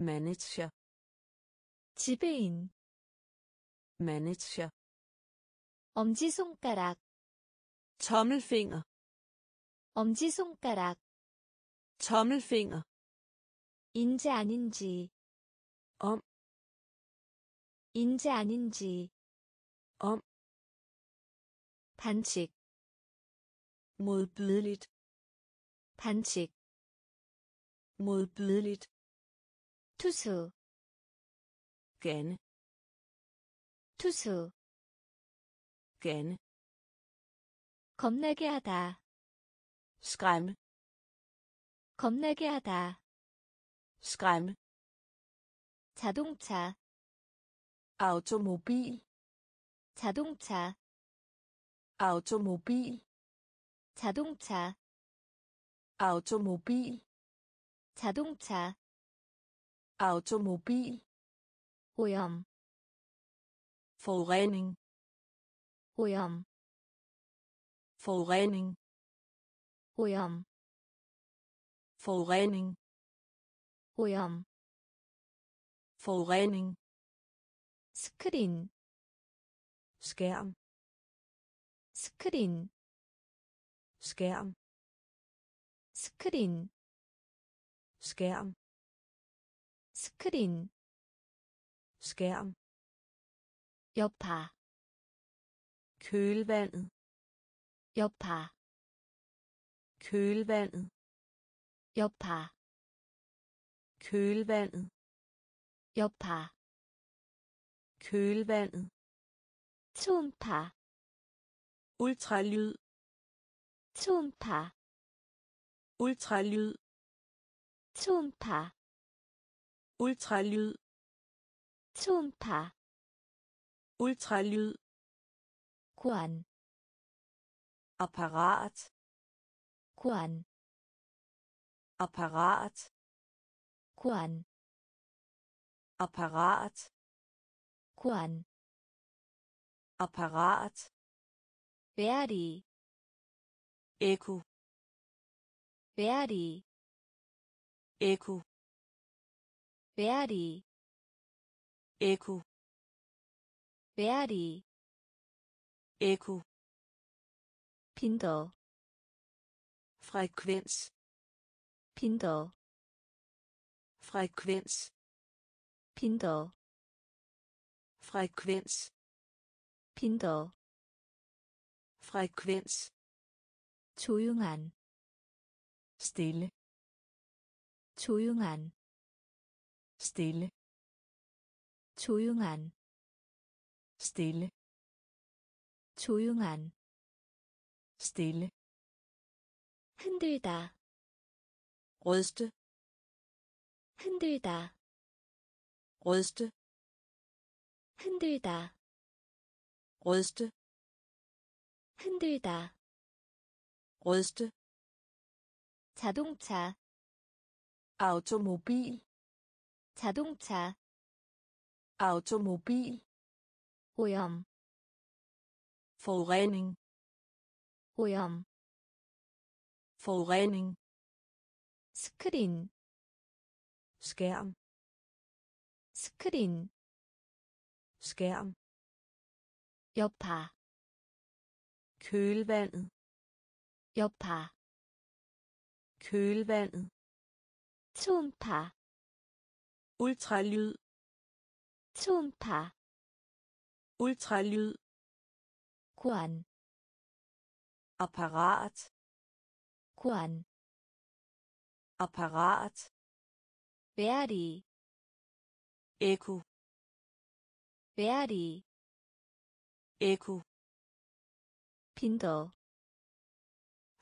manager 지배인 manager 엄지손가락 tommelfinger 엄지손가락 tommelfinger 인재 아닌지 엄. 인재 아닌지 엄. 반칙 modbydeligt 반칙 modbydeligt 투수 gerne 투수 gerne 겁내게 하다 skræmme 겁내게 하다 skræmme 자동차 automobil 자동차 automobil 자동차 automobil 자동차 automobil 오염 forurening 오염 forurening 오염 forurening 오염 forurening 스크린 skærm 스크린 skærm 스크린 skærm 스크린 skærm 여파 kølvandet 여파 kølvandet 여파 kølvandet 여파 kølvandet 초음파 ultralyd 초음파 ultralyd 초음파 ultralyd 초음파 ultralyd 고안 apparat 고안 apparat 고안 apparat 고안 apparat 메아리 ekko 메아리 ekko 메아리 ekko 메아리 ekko 빈도 frekvens 빈도 frekvens 빈도 frekvens 빈도 frekvens 조용한 stille 조용한 stille 조용한 stille 조용한 stille 흔들다 ryste 흔들다 ryste 흔들다 ryste 흔들다 ryste 자동차 automobil 자동차 automobil 오염 forurening 오염 forurening 스크린 skærm 스크린 skærm 여파 kølvandet 여파 kølvandet 초음파 ultralyd 초음파 ultralyd 고안 apparat 고안 apparat 메아리 ekko 메아리 ekko 빈도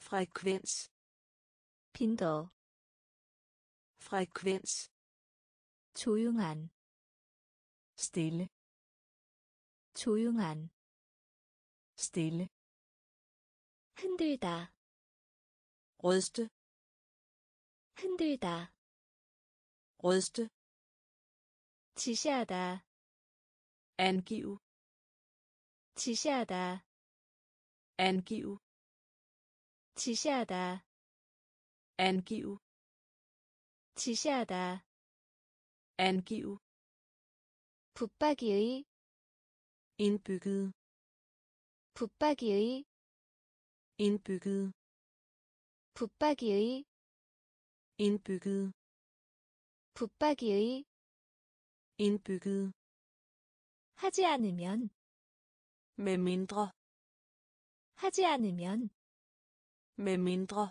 frekvens 빈도 frekvens 조용한 stille 조용한 stille 흔들다 ryste 흔들다 ryste 지시하다 angiv 지시하다 angiv 지시하다 angiv 지시하다 angiv 붙박이의 indbygget 붙박이의 indbygget 붙박이의 indbygget 붙박이의 indbygget 하지 않으면 med mindre 하지 않으면 med mindre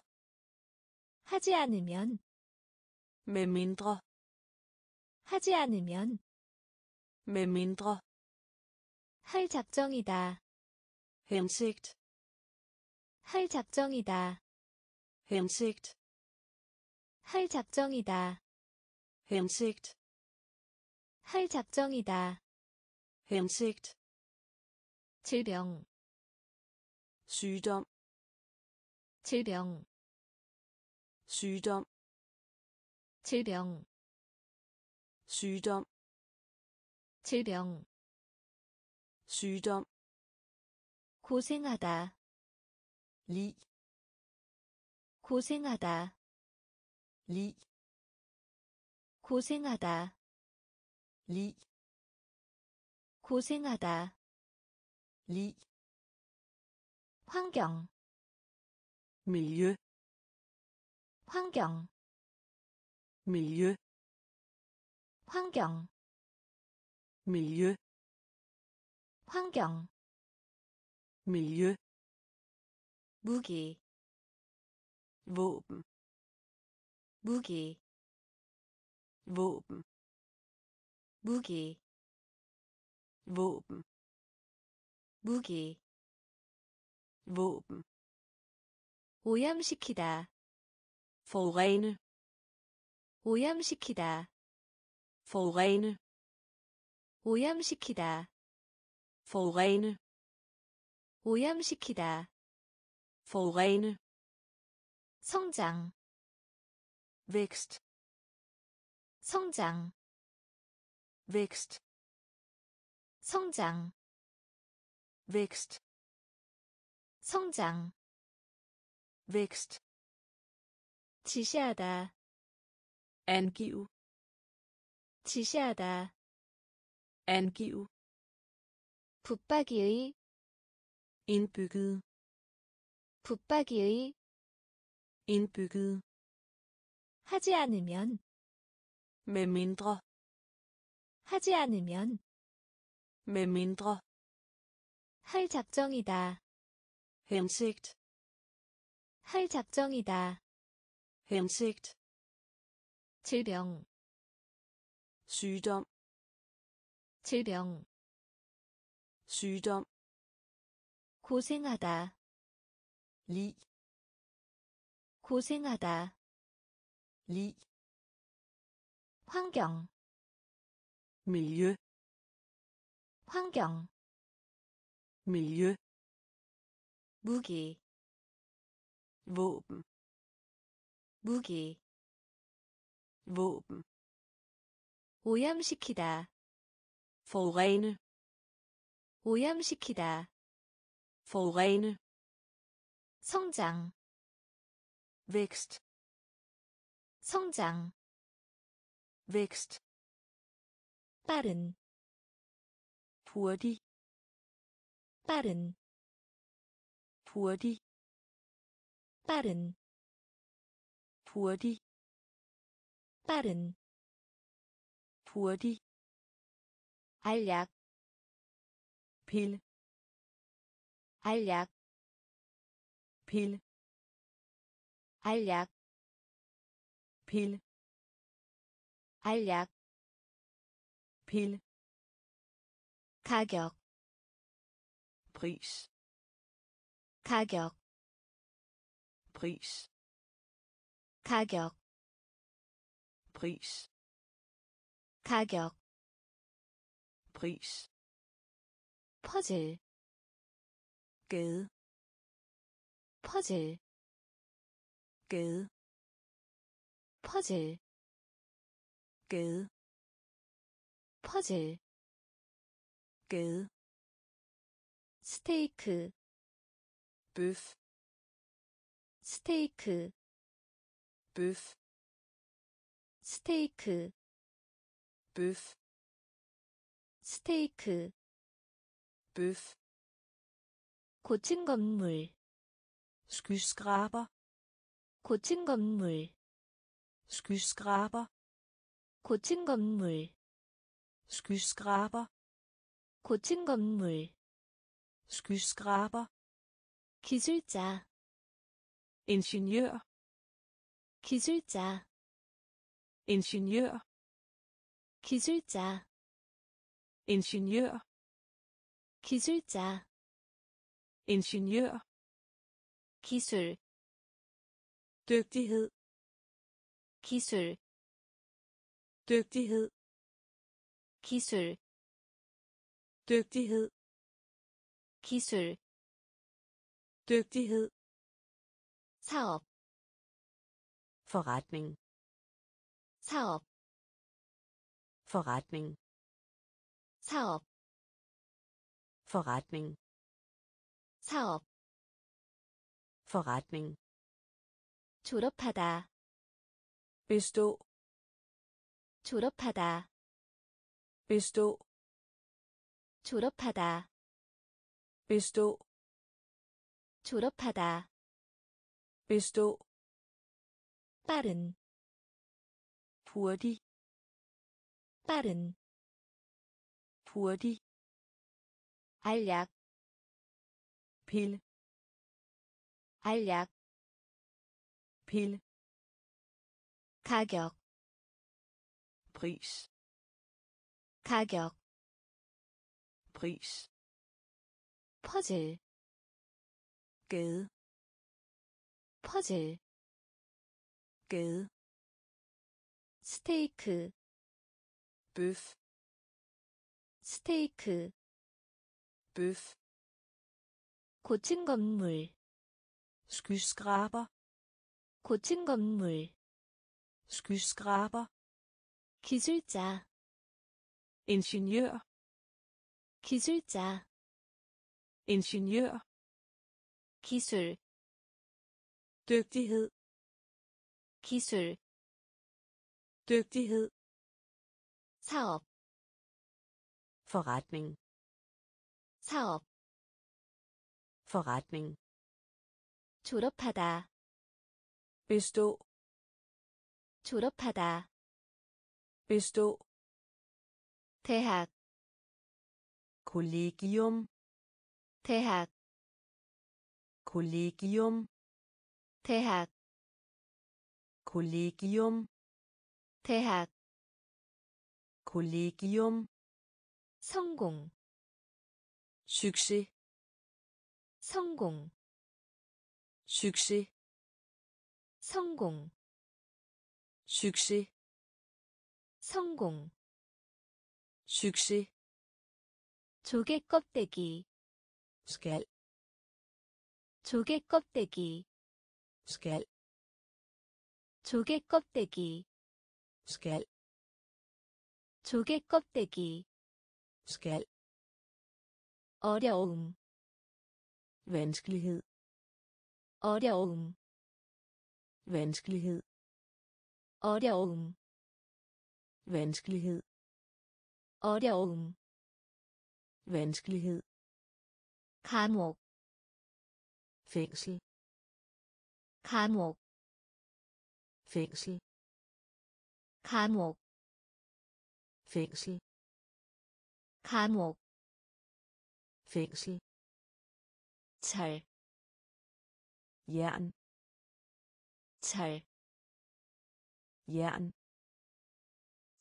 하지 않으면 med mindre 하지 않으면 med mindre 할 작정이다 hensigt 할 작정이다 hensigt 할 작정이다 hensigt 할 작정이다 hensigt 질병 sygdom 질병 sygdom 질병 sygdom 질병 sygdom 고생하다 lig 고생하다 lig 고생하다 lig 고생하다 lig 환경 miljø 환경 miljø 환경 miljø 환경 miljø 무기 våben 무기 våben 무기 våben 무기 våben 오염시키다 forurene 오염시키다 forurene 오염시키다 forurene 오염시키다 forurene 성장 vækst 성장 vækst 성장 vækst 성장 vækst 지시하다 angive 지시하다 angive 붙박이의 indbygget 붙박이의 indbygget 하지 않으면 med mindre 하지 않으면 med mindre 할 작정이다 hensigt 할 작정이다 hensigt 질병 sygdom 질병 sygdom 고생하다 lig 고생하다 lig 환경 miljø 환경 miljø 무기 våben 무기 våben 오염시키다 forurene 오염시키다 forurene 성장 vækst 성장 vækst 빠른 hurtig 빠른 hurtig 빠른 hurtig 빠른 hurtig 알약 pille 알약 pille 알약 pille 알약 pille 가격 pris 가격 pris 가격 pris 가격 pris 퍼즐 gade 퍼즐 gade 퍼즐 gade 퍼즐 gade 스테이크 bøf 스테이크 bøf 스테이크 bøf 스테이크 bøf 고층 건물 skyskraber 고층 건물 skyskraber 고층 건물 skyskraber 고층 건물 skyskraber 기술자 ingeniør 기술자 ingeniør 기술자 ingeniør 기술자 ingeniør 기술 dygtighed 기술 dygtighed 기술 dygtighed 기술 dygtighed 사업 forretning 사업 forretning 사업 forretning 사업 forretning 졸업하다 bestå 졸업하다 bestå 졸업하다 Bestå 졸업하다 bestå 빠른 hurtig 빠른 hurtig 알약 pille 알약 가격 pris 퍼즐 gade 퍼즐 gade 스테이크 bøf 스테이크 bøf 고층 건물 skyskraber 고층 건물 skyskraber 기술자 ingeniør 기술자 ingeniør 기술 dygtighed 기술 dygtighed 사업 forretning 사업 forretning 졸업하다 bestå 졸업하다 bestå 대학 kollegium 대학 kollegium 대학 kollegium 대학 kollegium 성공 succes 성공 succes 성공 succes 성공 succes 조개 껍데기 skal 조개 껍데기 skal 조개 껍데기 skal 조개 껍데기 skal 어려움 vanskelighed 어려움 vanskelighed 어려움 vanskelighed 어려움 vanskelighed 감옥 fængsel 감옥 fængsel 감옥 fængsel 감옥 fængsel 철 jern 철, jern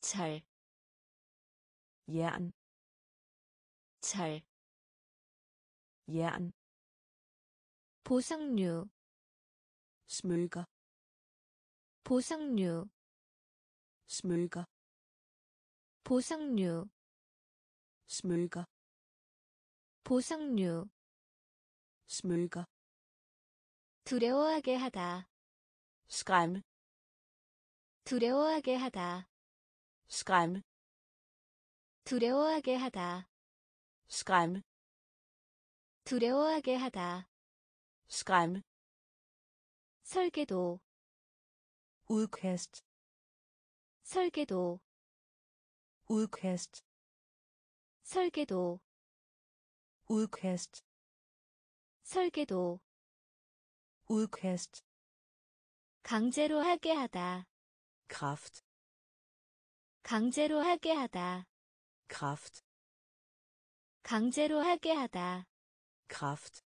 철, jern 철, jern 보상류, smykker 보상류, smykker 보상류, smykker 보상류, smykker 두려워하게 하다, skræmme 두려워하게 하다, skræmme 두려워하게 하다, skræmme 두려워하게 하다, skræmme 설계도, udkast 설계도, udkast 설계도, udkast 설계도, udkast 강제로 하게 하다, kraft 강제로 하게 하다, kraft 강제로 하게 하다, kraft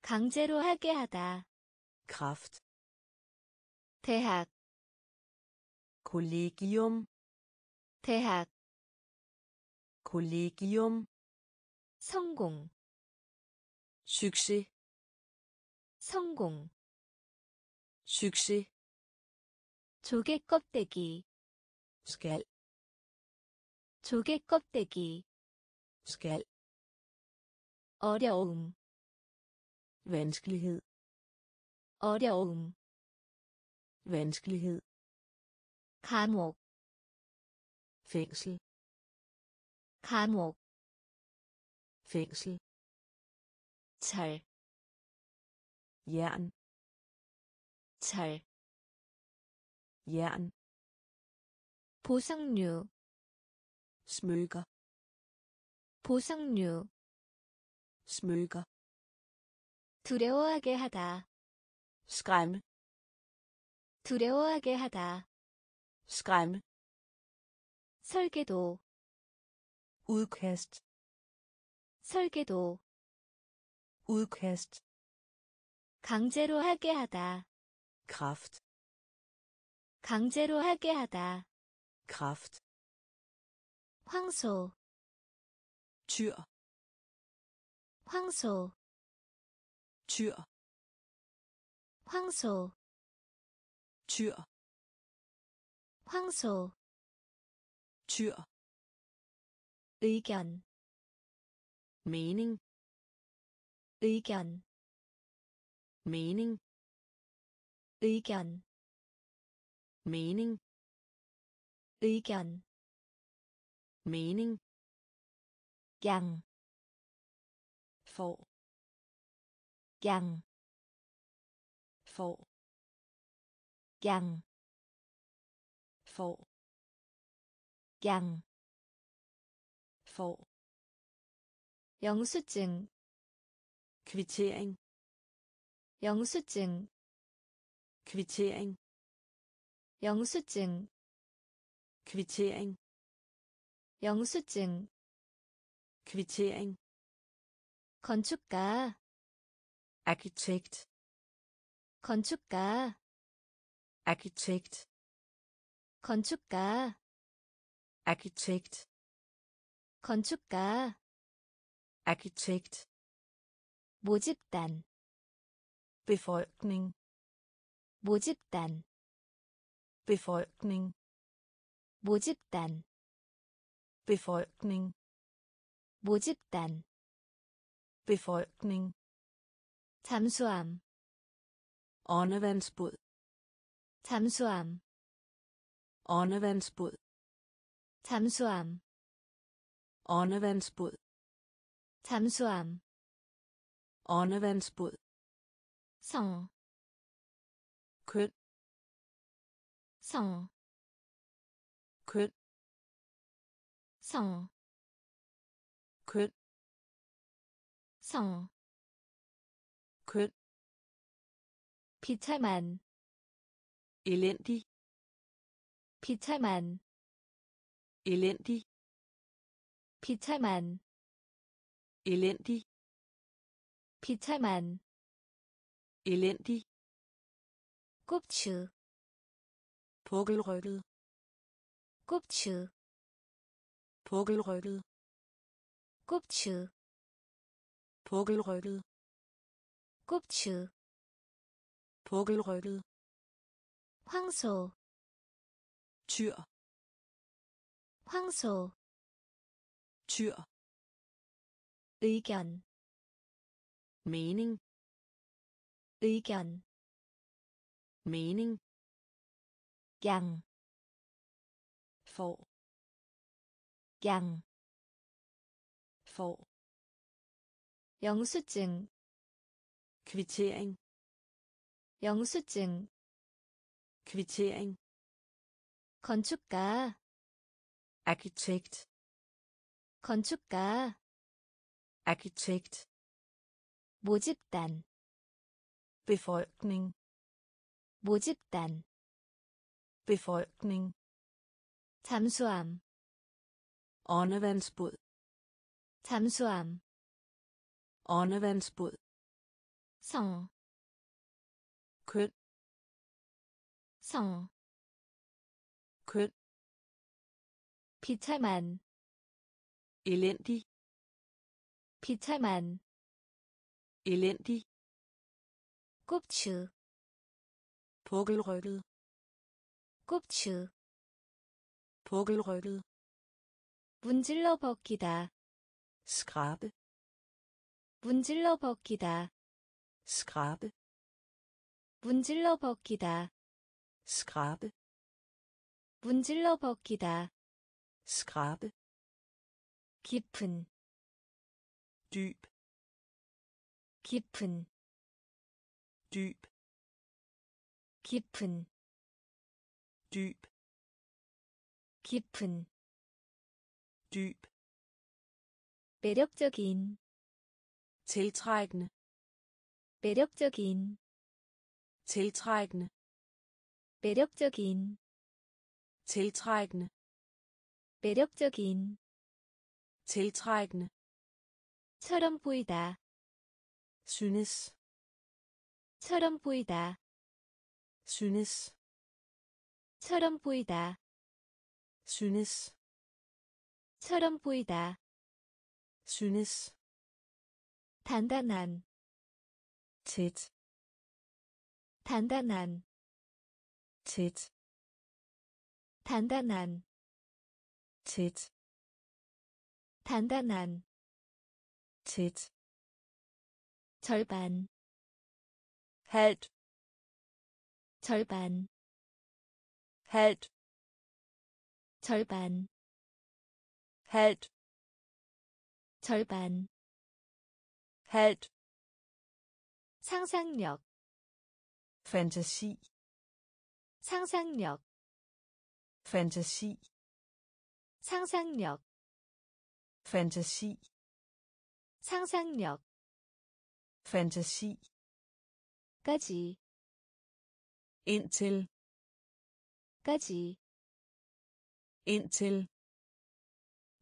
강제로 하게 하다, kraft 대학, kollegium 대학, kollegium 성공, succes 성공, succes 조개 껍데기, skal 조개 껍데기, skal 어려움, vanskelighed 어려움, vanskelighed 감옥, fængsel 감옥, fængsel 철, jern 철, jern 보상류, smykker 보상류, smykker 두려워하게 하다, skræmme 두려워하게 하다, skræmme 설계도, udkast 설계도, udkast 강제로 하게 하다, kraft 강제로 하게 하다, kraft 황소 tyr 황소 tyr 황소 tyr 황소 tyr 의견 mening 의견 mening 의견 mening 의견 mening 양, får 양, får 양, får 양, får 영수증, kvittering 영수증, kvittering 영수증, kvittering 영수증, kvittering 건축가, arkitekt 건축가, arkitekt 건축가, arkitekt 건축가, arkitekt 모집단, befolkning 모집단, befolkning 모집단, befolkning 모집단, befolkning 잠수함, åndevandsbåd 잠수함, åndevandsbåd 잠수함, åndevandsbåd 잠수함, åndevandsbåd 성, køn 성, køn 성, 성, køn 비참한, elendig 비참한, elendig 비참한, elendig 비참한, elendig 꼽추, pukkelrygget 꼽추, pukkelrygget 꼽추, pukkelrygget 꼽추, pukkelrygget 황소, tyr 황소, tyr 의견, mening 의견, mening 양, får 양, får 영수증, kvittering 영수증, kvittering 건축가, arkitekt 건축가, arkitekt 모집단, befolkning 모집단, befolkning 잠수함, åndevandsbåd 잠수함, åndevandsbåd 성, køn 성, køn 비참한, elendig 비참한, elendig 꼽추, pukkelrygget 꼽추, pukkelrygget 문질러 벗기다, skrabe 문질러 벗기다, skrabe. 문질러 벗기다, skrabe. 문질러 벗기다, skrabe. 깊은, dyb 깊은, dyb 깊은, dyb 깊은, dyb 매력적인, tiltrækkende 매력적인, tiltrækkende 매력적인, tiltrækkende 매력적인, tiltrækkende 처럼 보이다, synes 처럼 보이다, synes 처럼 보이다, synes 처럼 보이다. synes 단단한, tæt 단단한, tæt 단단한, tæt 단단한, tæt 절반, halvt 절반, halvt 절반, halvt 절반. Halvt 상상력, fantasi 상상력, fantasi 상상력, fantasi 상상력, fantasi 까지, indtil 까지, indtil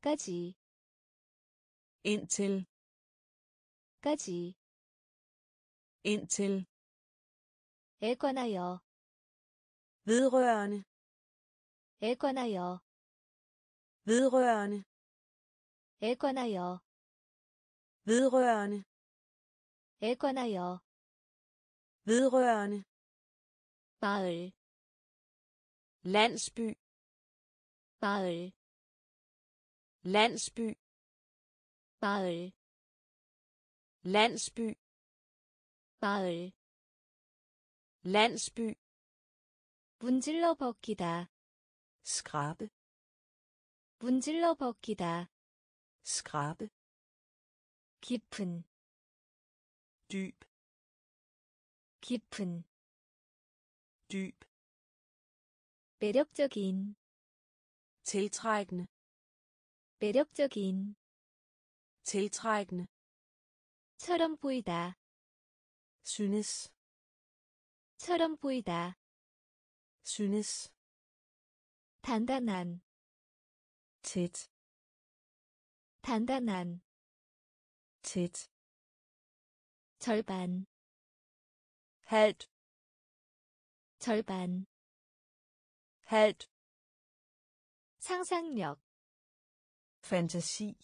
까지, indtil 까지. indtil 에 관하여, vedrørende 에 관하여, vedrørende 에 관하여, vedrørende 에 관하여, vedrørende 마을, landsby 마을, landsby 마을, landsby 마을. landsby 문질러 벗기다, skrabe 문질러 벗기다, skrabe 깊은, dyb 깊은, dyb 매력적인, tiltrækkende 매력적인, tiltrækkende 처럼 보이다, synes 처럼 보이다, synes 단단한, tæt 단단한, tæt 절반, halvt 절반, halvt 상상력, fantasi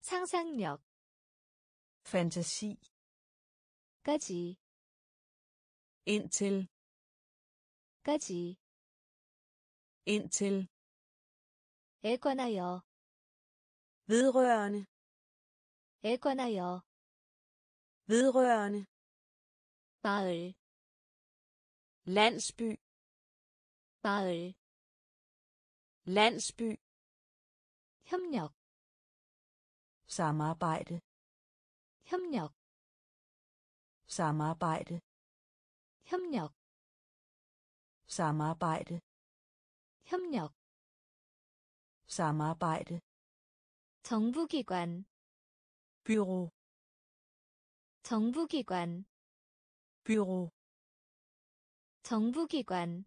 상상력, fantasi 까지, indtil 까지, indtil 에 관하여, vedrørende 에 관하여, vedrørende 마을, landsby 마을, landsby 협력, samarbejde 협력, samarbejde 협력, samarbejde 협력, samarbejde 정부기관, bureau 정부기관, bureau 정부기관,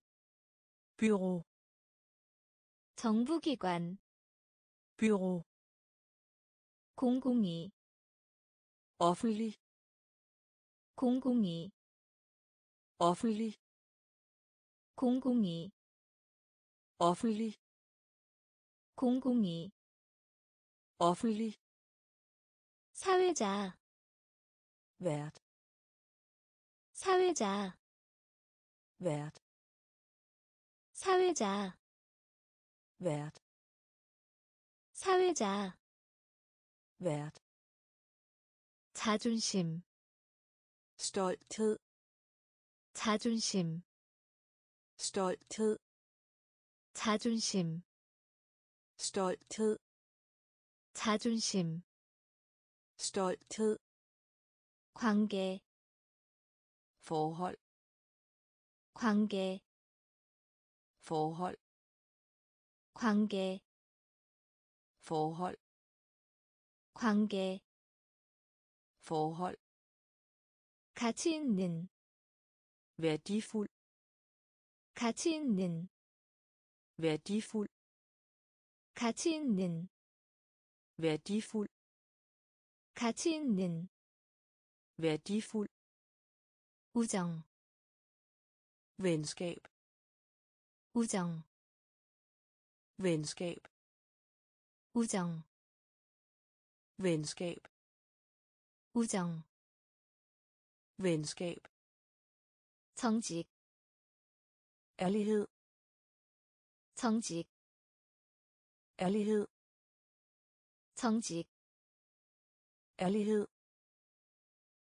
bureau 정부기관, bureau 공공이, offentlig 공공이, offentlig 공공이, offentlig 공공이, offentlig 사회자, vært 사회자, vært 사회자, vært 사회자, vært 자존심, stolthed 자존심, stolthed 자존심, stolthed 자존심, stolthed 관계, forhold 관계, forhold 관계, forhold 관계, forhold 가치 있는, værdifuld 가치 있는, værdifuld 가치 있는, værdifuld 가치 있는, værdifuld 우정, venskab 우정, venskab 우정 venskab 우정 venskab 정직 ærlighed 정직 ærlighed 정직 ærlighed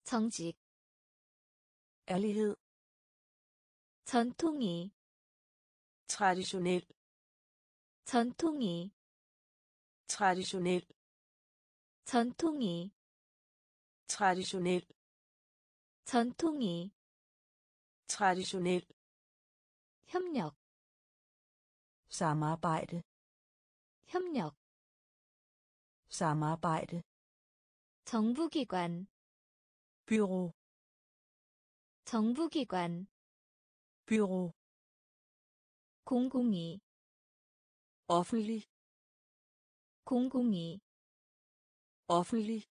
정직 ærlighed 전통이 traditionel 전통이 traditionel 전통이 traditionel 전통이 traditionel 협력 samarbejde 협력 samarbejde 정부기관 bureau 정부기관 bureau 공공이 offentlig 공공이 offentlig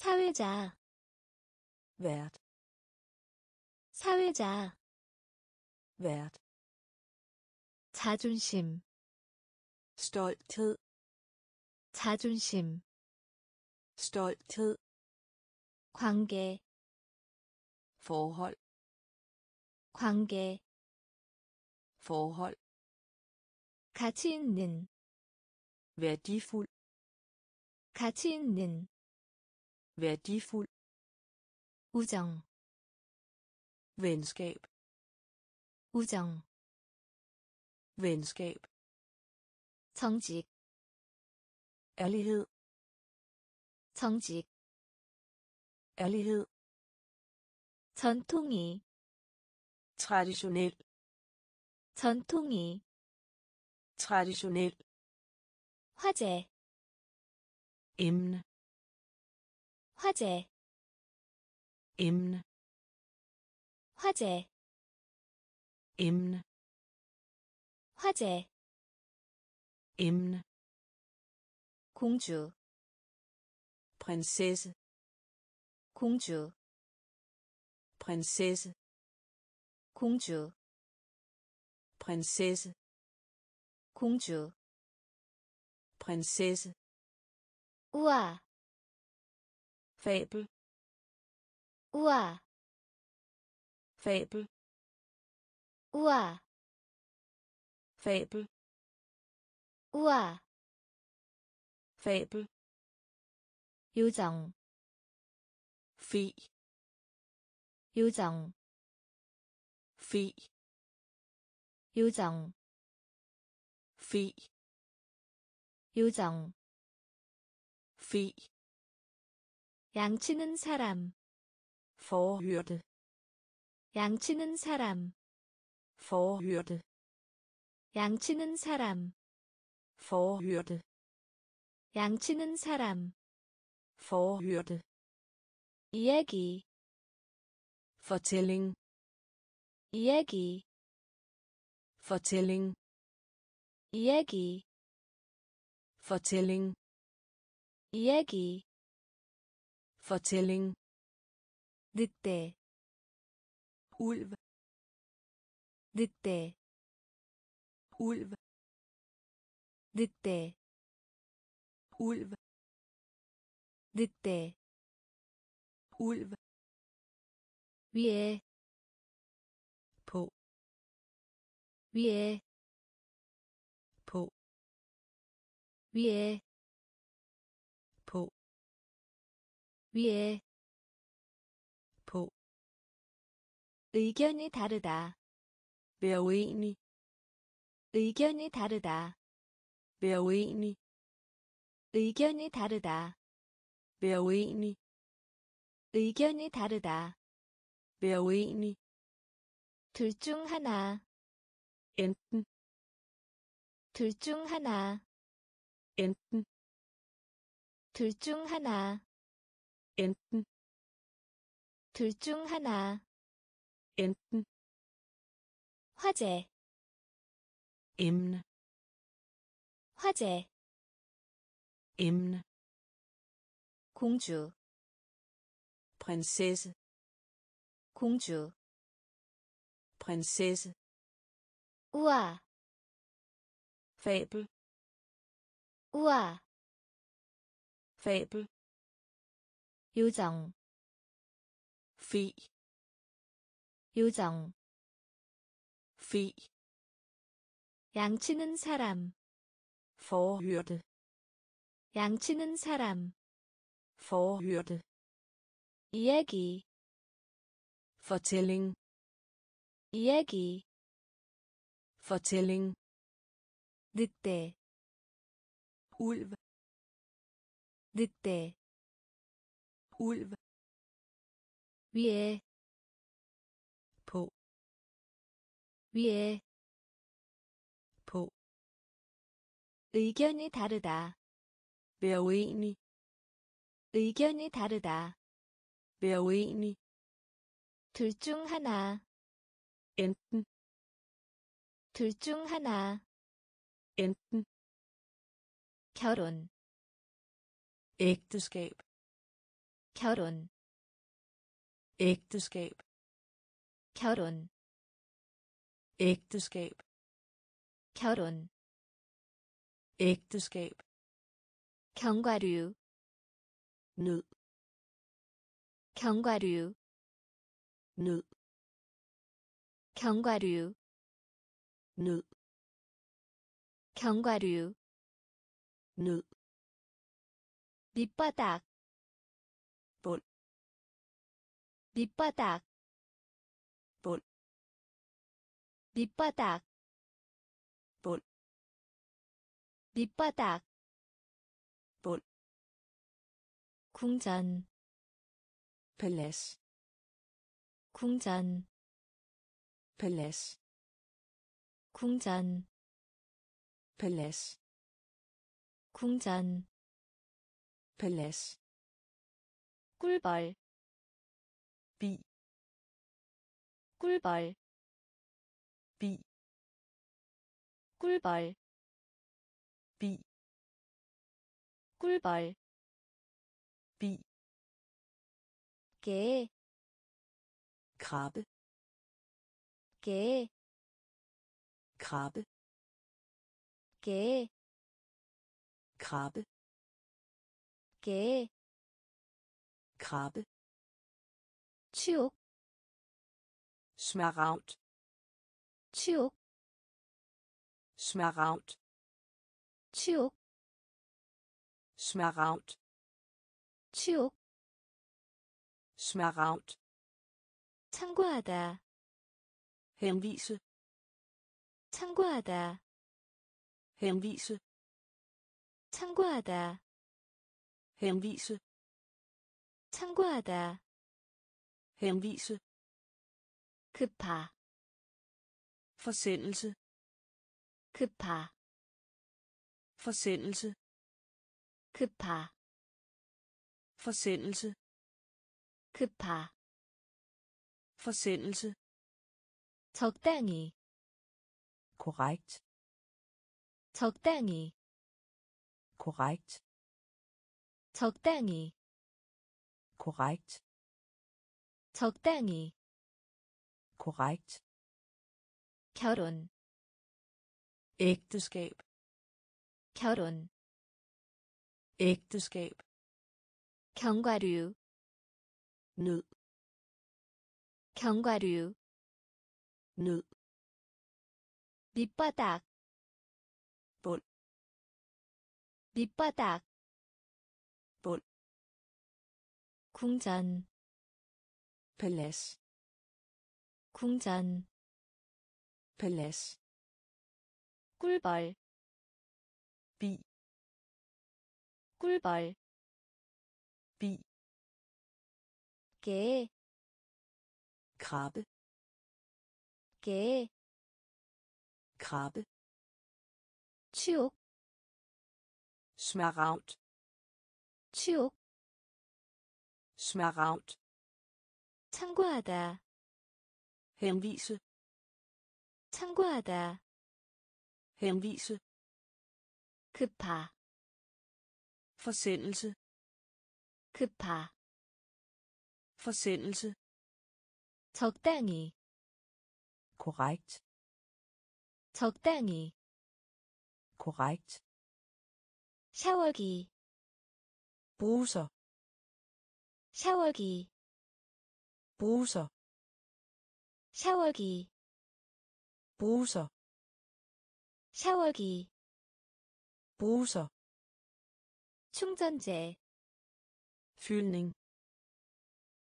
사회자 vært 사회자 vært 자존심 stolthed 자존심 stolthed 관계 forhold 관계 forhold 가치 있는 værdifuld 가치 있는 værdifuld 우정 venskab 우정 venskab 정직 ærlighed 정직 ærlighed 전통이 traditionel 전통이 traditionel 화제 emne 화제 emne 화제 emne 화제 emne 공주 prinsesse 공주 prinsesse 공주 prinsesse 공주 prinsesse 우아 fabel 우아 fabel 우아 fabel 우아 fabel 요정 fi 요정 fi 요정 fi 요정 fi 양치는 사람 forhyrte 양치는 사람 forhyrte 양치는 사람 forhyrte 양치는 사람 forhyrte 이야기 fortælling 이야기 fortælling 이야기 fortælling 이야기 fortælling 늑대 ulv 늑대 ulv 늑대 ulv 늑대 ulv 위에 på 위에 på 위에 위에 på 의견이 다르다 være uenig 의견이 다르다 være uenig 의견이 다르다 være uenig 의견이 다르다 være uenig 둘 중 하나 enten 둘 중 하나 enten 둘 중 하나 enten 둘 중 하나 enten 화제 emne 화제 emne 공주 prinsesse 공주 prinsesse 우아 fabel 우아 fabel 요정 fi 요정 fi 양치는 사람 forhyrte 양치는 사람 forhyrte 이야기 fortælling 이야기 fortælling 늑대 ulv 늑대 ulv 위에 på 위에 på 의견이 다르다 være uenig 의견이 다르다 være uenig 둘 중 하나 enten 둘 중 하나 enten 결혼 ægteskab 결혼 ægteskab 결혼 ægteskab 결혼 ægteskab 견과류 nød 견과류 nød 견과류 nød 견과류 nød 밑바닥 밑바닥 볼. 밑바닥 볼. 밑바닥 볼. 궁전 palads 궁전 palads 궁전 palads 궁전 palads 꿀벌 bi 꿀벌 bi 꿀벌 bi 꿀벌 bi 개, krabbe 개, krabbe 개, krabbe 개, krabbe 추옥, smaragd 추옥, smaragd 추옥, smaragd 추옥, smaragd 참고하다, henvise 참고하다, henvise 참고하다, henvise 참고하다, henvise 급하, forsendelse 급하, forsendelse 급하, forsendelse 급하, forsendelse 적당히, korrekt 적당히, korrekt 적당히, korrekt 적당히, korrekt 결혼, ægteskab 결혼, ægteskab 견과류, nød 견과류, nød 밑바닥, 볼. 밑바닥, 볼. 궁전, palads 궁전, palads 꿀벌, bi 꿀벌, bi 개, krabbe 개, krabbe 추옥, smaragd 추옥, smaragd 참고하다, henvise 참고하다, henvise 급하, forsendelse 급하, forsendelse 적당히, korrekt 적당히, korrekt 샤워기 bruser 샤워기 bruser 샤워기 bruser 샤워기 bruser 충전재 fyldning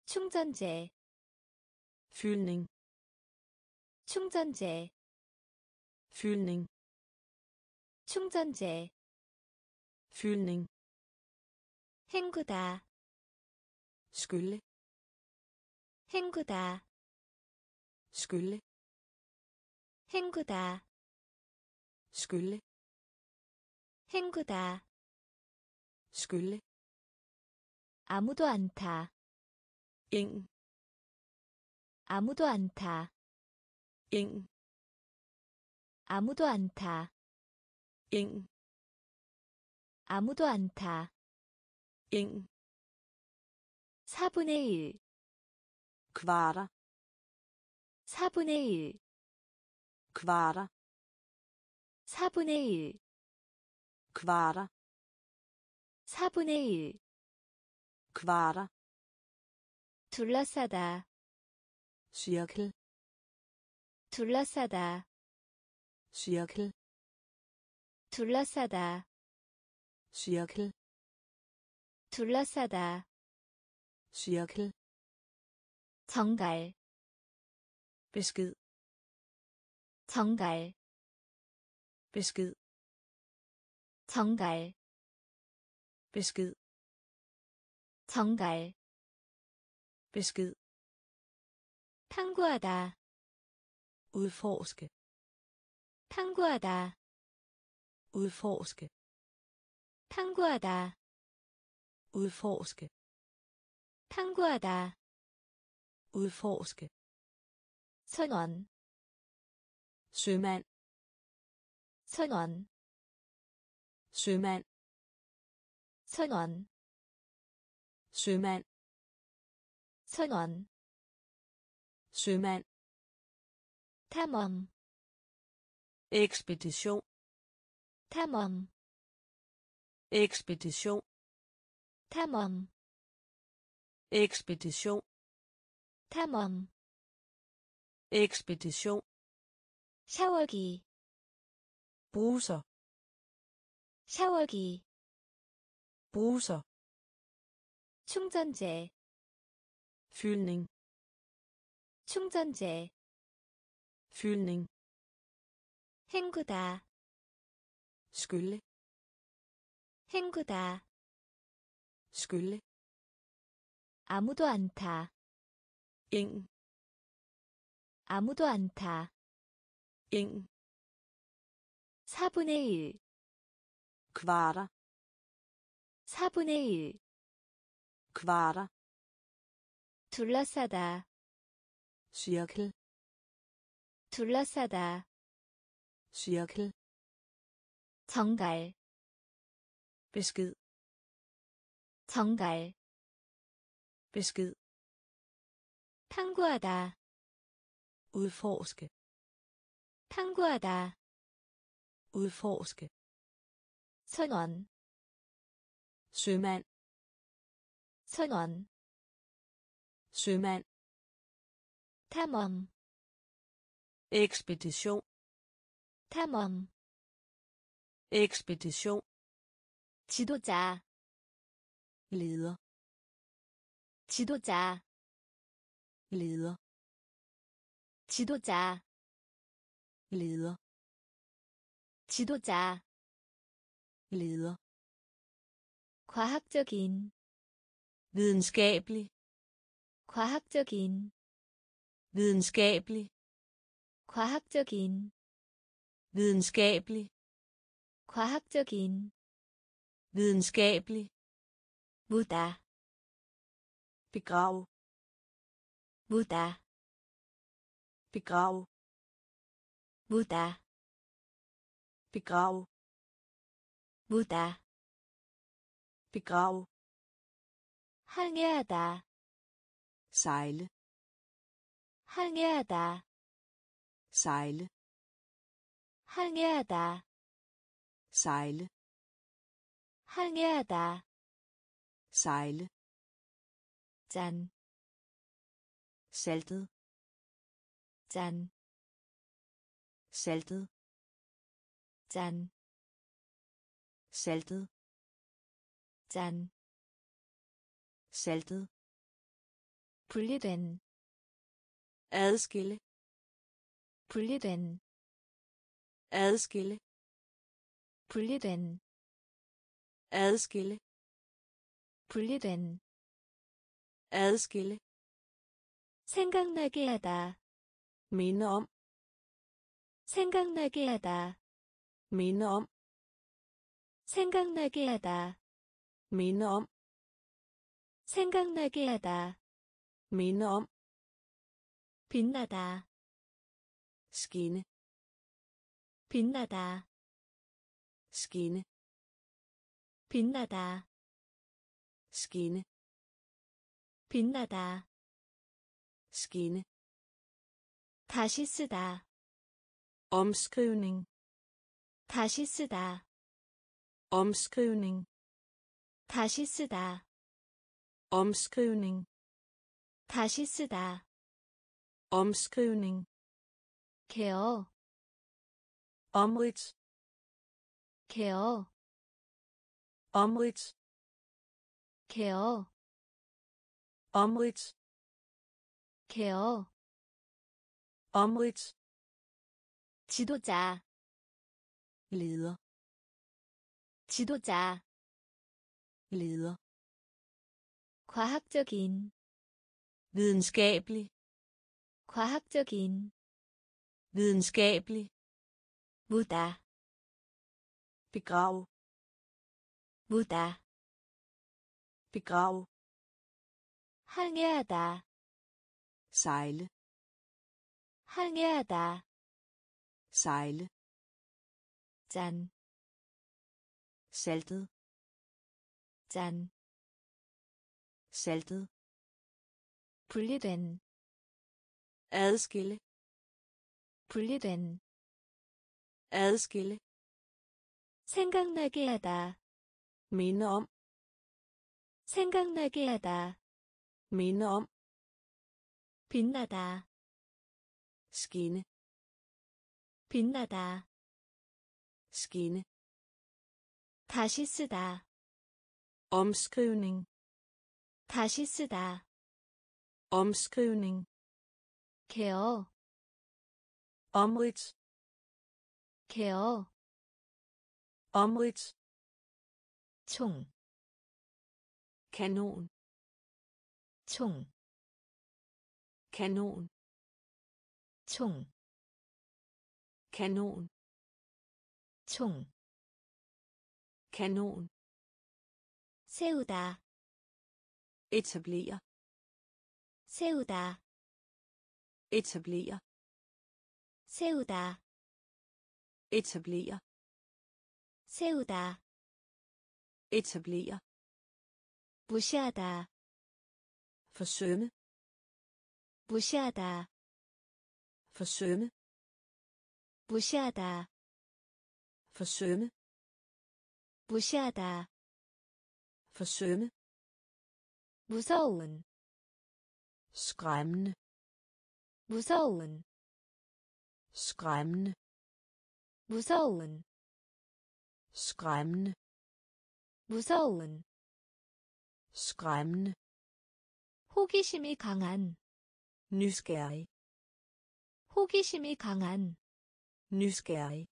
충전재 fyldning 충전재 fyldning 충전재 fyldning 헹구다 skylle 헹구다 skylle 헹구다 skylle 헹구다 skylle 아무도 안타 ingen 아무도 안타 ingen 아무도 안타 ingen 아무도 안타 ingen 4분의 1 kvarter 4분의 1 kvarter 4분의 1 kvarter 4분의 1 kvarter 둘러싸다 cirkel 둘러싸다 cirkel 둘러싸다 cirkel 둘러싸다 cirkel 정갈 besked 정갈 besked 정갈 besked 정갈 besked 탐구하다 udforske 탐구하다 udforske 탐구하다 udforske 탐구하다 udforske 선원 sømand 선원 sømand 선원 sømand 선원 sømand 탐험 ekspedition 탐험 ekspedition 탐험 ekspedition 탐험 ekspedition 샤워기 bruser 샤워기 bruser 충전재 fyldning 충전재 fyldning 헹구다 skylle 헹구다 skylle 아무도 안타 ingen 아무도 안타 ingen 4분의 1 kvarter 4분의 1 kvarter 둘러싸다 cirkel 둘러싸다 cirkel 정갈 besked 정갈 besked 탐구하다 udforske 탐구하다 udforske 선원 sømand 선원 sømand 탐험 ekspedition 탐험 ekspedition 지도자 leder 지도자 leder 지도자 leder 지도자 leder 과학적인 videnskabelig 과학적인 videnskabelig 과학적인 videnskabelig 과학적인 videnskabelig 무다 begrav 무다 begrav 무다 begrav 무다 begrav 항해하다 sejle 항해하다 sejle 항해하다 sejle 항해하다 sejle 짠 saltet 짠, saltet 짠, saltet 짠, saltet 분리된, adskille 분리된, adskille 분리된, adskille 분리된, adskille 생각나게 하다, minde om 생각나게 하다, minde om 생각나게 하다, minde om 생각나게 하다, minde om 빛나다, skinne 빛나다, skinne 빛나다, skinne 빛나다, skinne 다시 쓰다, omskrivning 다시 쓰다, omskrivning 다시 쓰다, omskrivning 다시 쓰다, omskrivning 개어, omridt 개어, omridt 개어, omridt 개어, omridt 지도자, leder 지도자, leder 과학적인, videnskabelig 과학적인, videnskabelig 무다, begrav 무다, begrav 항해하다, Sejle 항해하다, sejle 짠, saltet 짠, saltet 분리된, adskille 분리된, adskille 생각나게 하다, minde om 생각나게 하다, minde om 빛나다, skinne 빛나다, skinne 다시 쓰다, omskrivning 다시 쓰다, omskrivning 개어, omridt 개어, omridt 총, kanon 총, kanon 총, kanon 총, kanon 세우다, etablere 세우다, etablere 세우다, etablere 세우다, etablere 무시하다, forsømme 무시하다, forsømme 무시하다, forsømme 무시하다, forsømme 무서운, skræmmende 무서운, skræmmende 무서운, skræmmende 무서운, skræmmende 호기심이 강한, nysgerrig 호기심이 강한, nysgerrig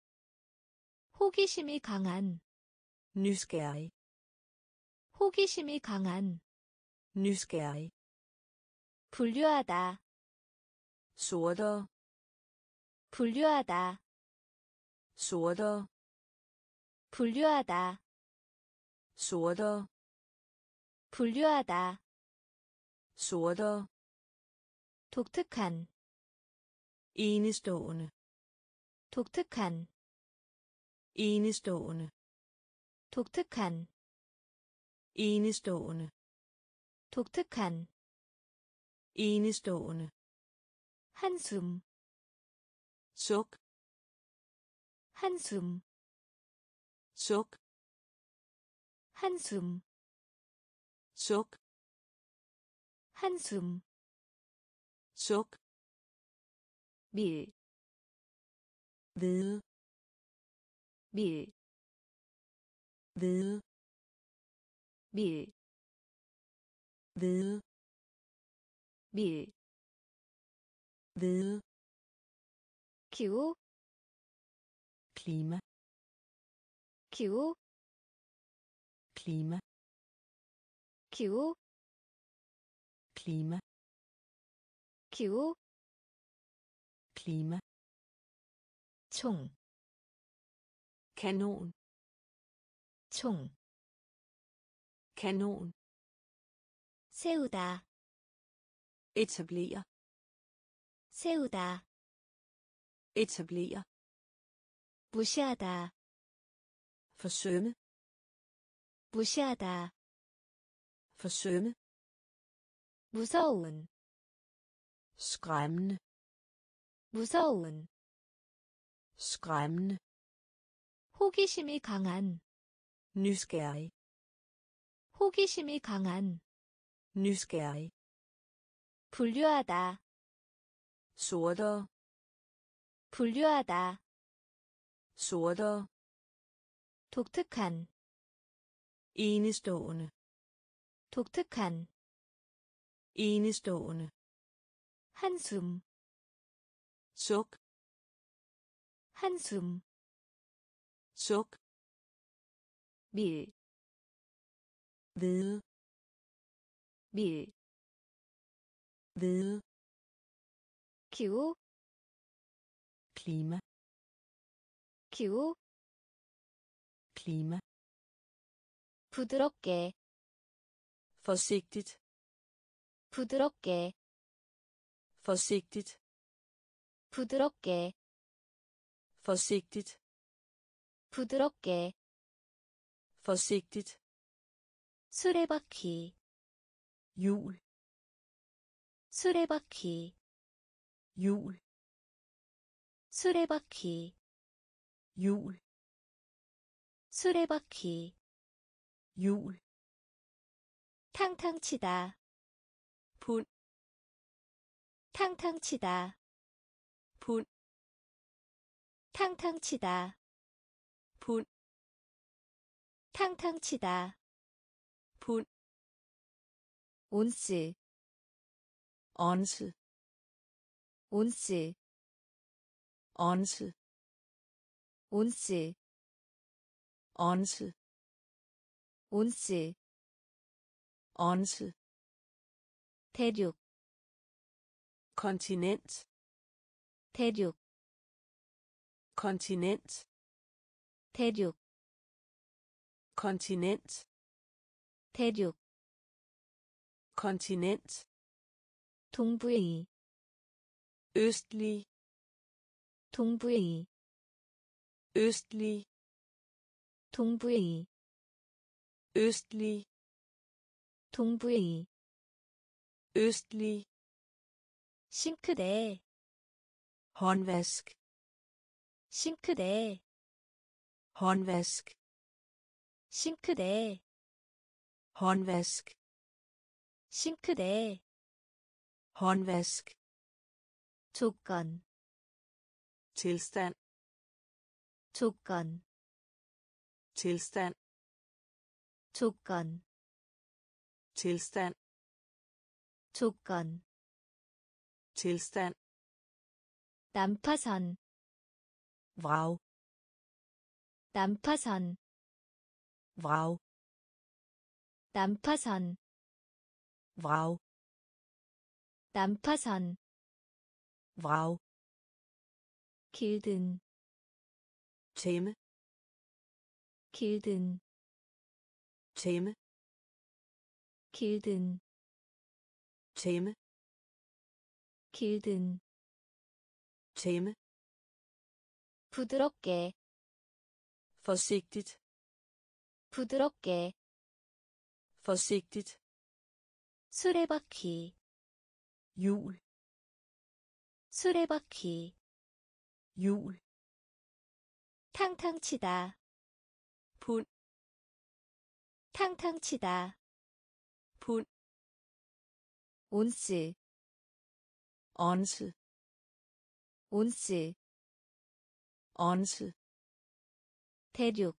호기심이 강한, nysgerrig 호기심이 강한, nysgerrig 분류하다, sortere 분류하다, sortere 분류하다, sortere 분류하다, sortere 독특한, enestående 독특한, enestående 독특한, enestående 독특한, enestående 한숨, suk 한숨, suk 한숨 suk 한숨 suk 밀, hvide 밀, hvide 밀, hvide 밀, hvide 기후, klima 기후, klima 기후, klima 기후, klima 총, kanon 총, kanon 세우다, etablere 세우다, etablere 무시하다, forsømme 무시하다, forsømme 무서운, skræmmende 무서운, skræmmende 호기심이 강한, nysgerrig 호기심이 강한, nysgerrig 분류하다, sortere 분류하다, sortere 독특한, enestående 독특한, enestående 한숨, suk 한숨, suk 밀, hvide 밀, hvide 기후, klima 기후, klima 부드럽게, forsigtigt 부드럽게, forsigtigt 부드럽게, forsigtigt 부드럽게, forsigtigt 수레바퀴, hjul 수레바퀴, hjul 수레바퀴, hjul 수레바퀴, hjul 탕탕치다, pund 탕탕치다, pund 탕탕치다, pund 탕탕치다, pund 온스, once 온스, once 온스, once 온스, once 대륙, kontinent 대륙, kontinent 대륙, kontinent 대륙, kontinent 동부의, østlig 동부의, østlig 동부의, østlig 동부의, østlig 싱크대, håndvask 싱크대, håndvask 싱크대, håndvask 싱크대, håndvask 조건, tilstand 조건, tilstand 조건, tilstand 조건, tilstand 난파선, vrag 난파선, vrag 난파선, vrag 난파선, vrag 길든, tæmme 길든, tæmme 길든, tæmme 길든, tæmme 부드럽게, forsigtigt 부드럽게, forsigtigt 수레바퀴, hjul 수레바퀴, hjul 탕탕치다, pund 탕탕 치다 pund 온스 once 온스 once 대륙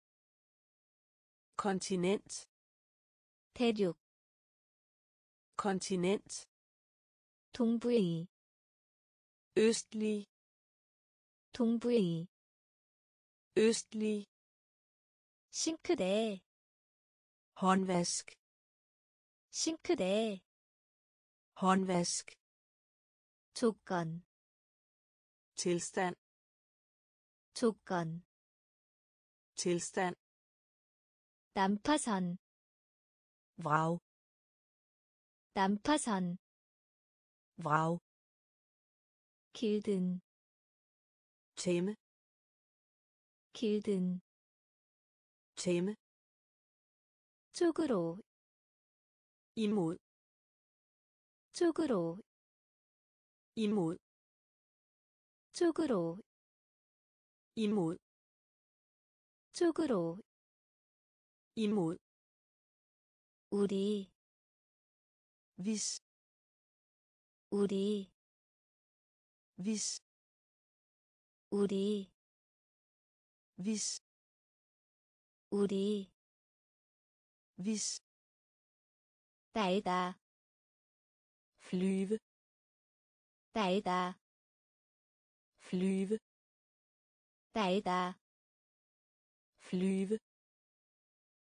kontinent 대륙 kontinent 동부의 østlig 동부의 østlig 싱크대 håndvask 싱크대 håndvask 조건 tilstand 조건 tilstand 난파선 vrag 난파선 vrag 길든 tæmme 길든 tæmme 쪽으로 imod 쪽으로 imod 쪽으로 imod 쪽으로 imod 우리 hvis 우리 hvis 우리 hvis 우리 hvis 날다 flyve 날다 flyve 날다 flyve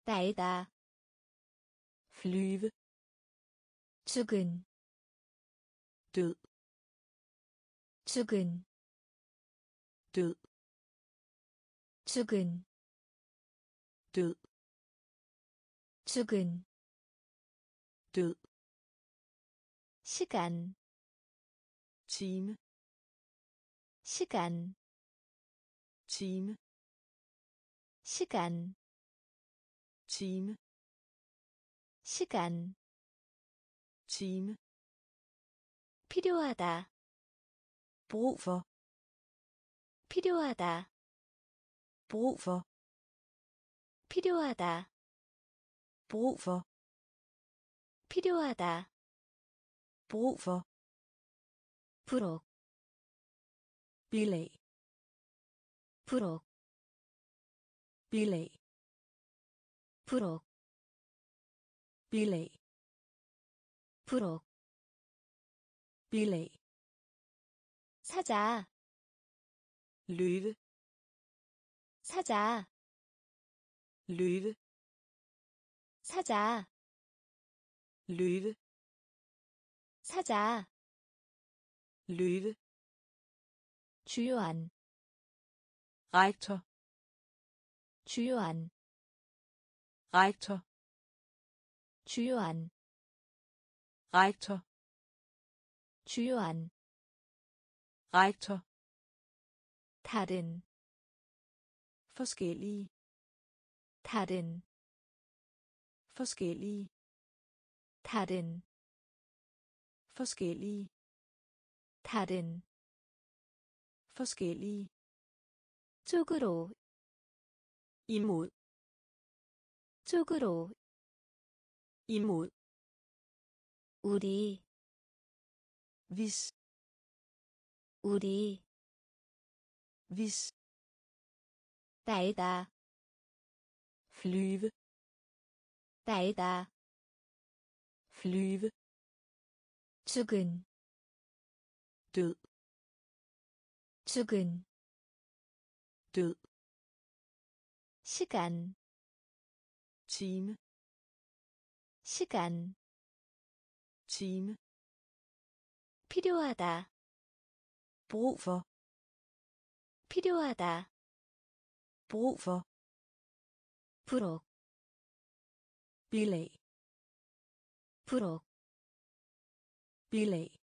날다 flyve 죽은 død 죽은 død 죽은 død 죽은 død 시간 time 시간 time 시간 time 시간 time 필요하다 brug for 필요하다 brug for 필요하다 brug for 필요하다 brug for 부록 bilag 부록 bilag 부록 bilag 부록 bilag 사자 løve 사자 løve 사자 løve 사자 løve 주요한 rektor 주요한 rektor 주요한 rektor 주요한 rektor 다른 forskellige 다른 forskellige 다른 forskellige 다른 forskellige 쪽으로 imod 쪽으로 imod 우리 hvis 우리 hvis 날다 flyve 날다 flyve 죽은 død 죽은 død 시간 time 시간 time 필요하다 brug for 필요하다 brug for 부록 bilag 부록 bilag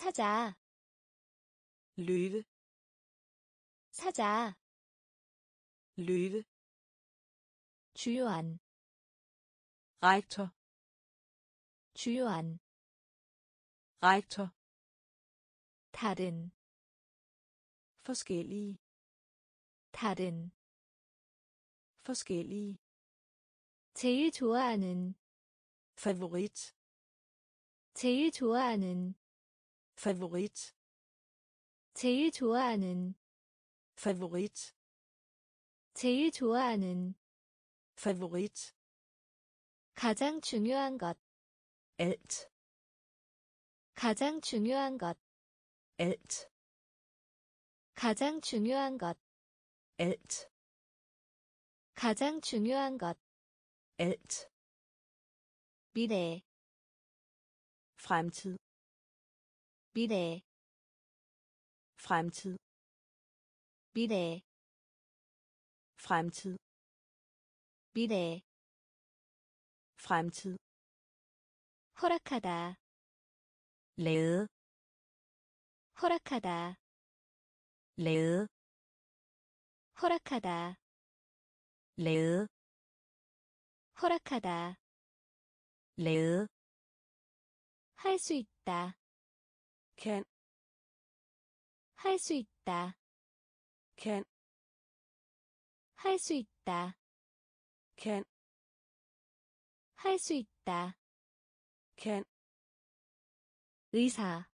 사자 løve 사자 løve 주요한 rektor 주요한 rektor 다른 forskellige 다른 forskellige 제일 좋아하는 favorit 제일 좋아하는 favorit 제일 좋아하는 favorit 제일 좋아하는 favorit 가장 중요한 것 alt 가장 중요한 것 alt 가장 중요한 것 alt 가장 중요한 것 alt 미래 fremtid 미래 fremtid 미래 fremtid 미래 fremtid 허락하다 lade 허락하다 lade 허락하다 lade 허락하다 lade 할수 있다 kan 할 수 있다 kan 할 수 있다 kan 할 수 있다 kan 의사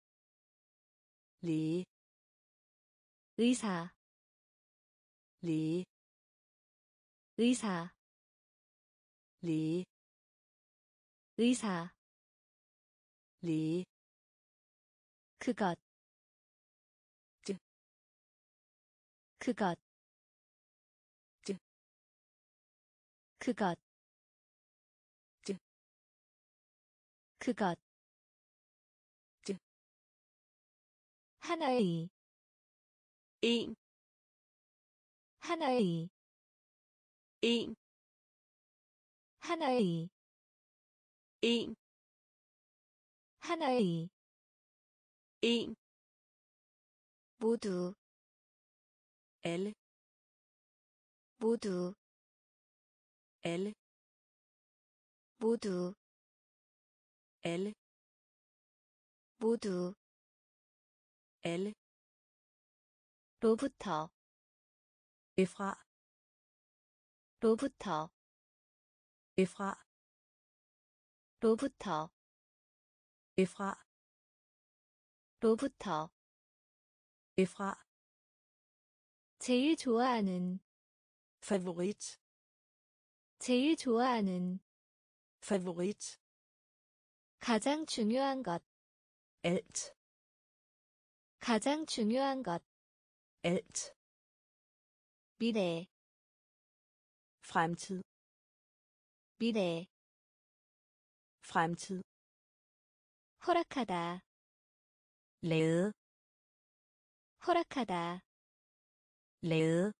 læge 의사 læge 의사 læge 의사 læge 그것 쯔. 그것 쯔. 그것 쯔. 그것 쯔. 하나의 en 하나의 en 하나의 en 하나의 en 모두 alle 모두 alle 모두 alle 모두 alle 로부터 efra 로부터 efra 로부터 efra 로부터 efra 제일 좋아하는 favorit 제일 좋아하는 favorit 가장 중요한 것 alt 가장 중요한 것 alt 미래 fremtid 미래 fremtid 허락하다 lade 허락하다 lade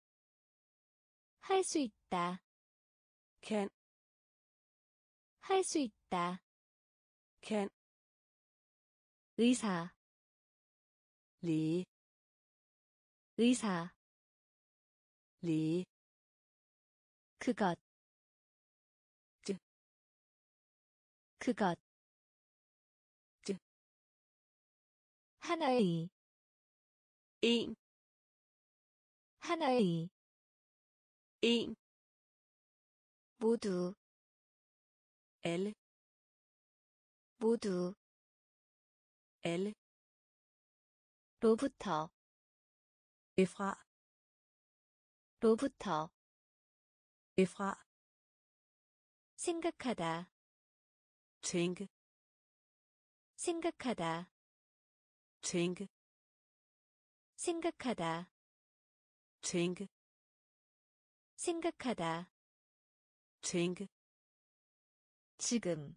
할수 있다 kan 할 수 있다 kan 의사 læge 의사 læge 그것 쯔. 그것 하나의 en 하나의 en 모두 alle 모두 alle 로부터 efra 로부터 efra 생각하다 tænke 생각하다 tænke 생각하다 tænke 생각하다 tænke 지금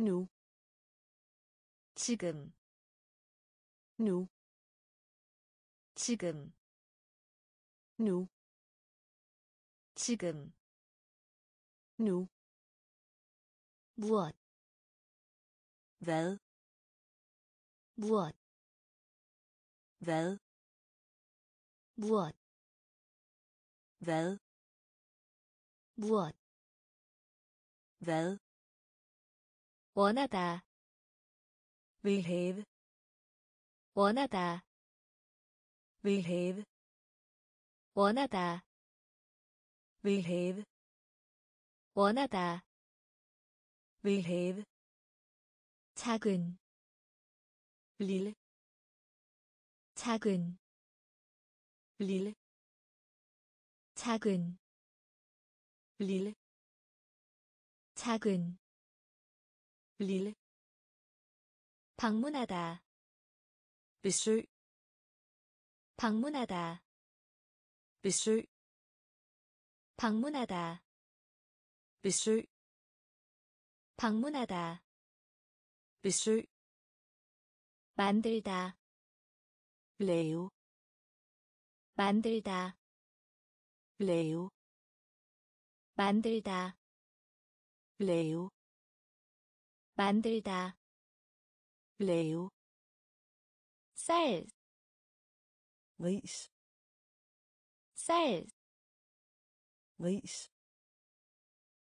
nu 지금 nu 지금 nu 지금 nu 무엇 hvad 무엇 hvad 무엇 hvad 무엇 hvad 원하다 vil have 원하다 vil have 원하다 vil have 원하다 vil have 작은 lille 작은 lille 작은 lille 작은 lille 방문하다 besøg 방문하다 besøg 방문하다 besøg 방문하다 besøg 만들다 lave 만들다 lave 만들다 lave 만들다 lave 쌀, ris 쌀, ris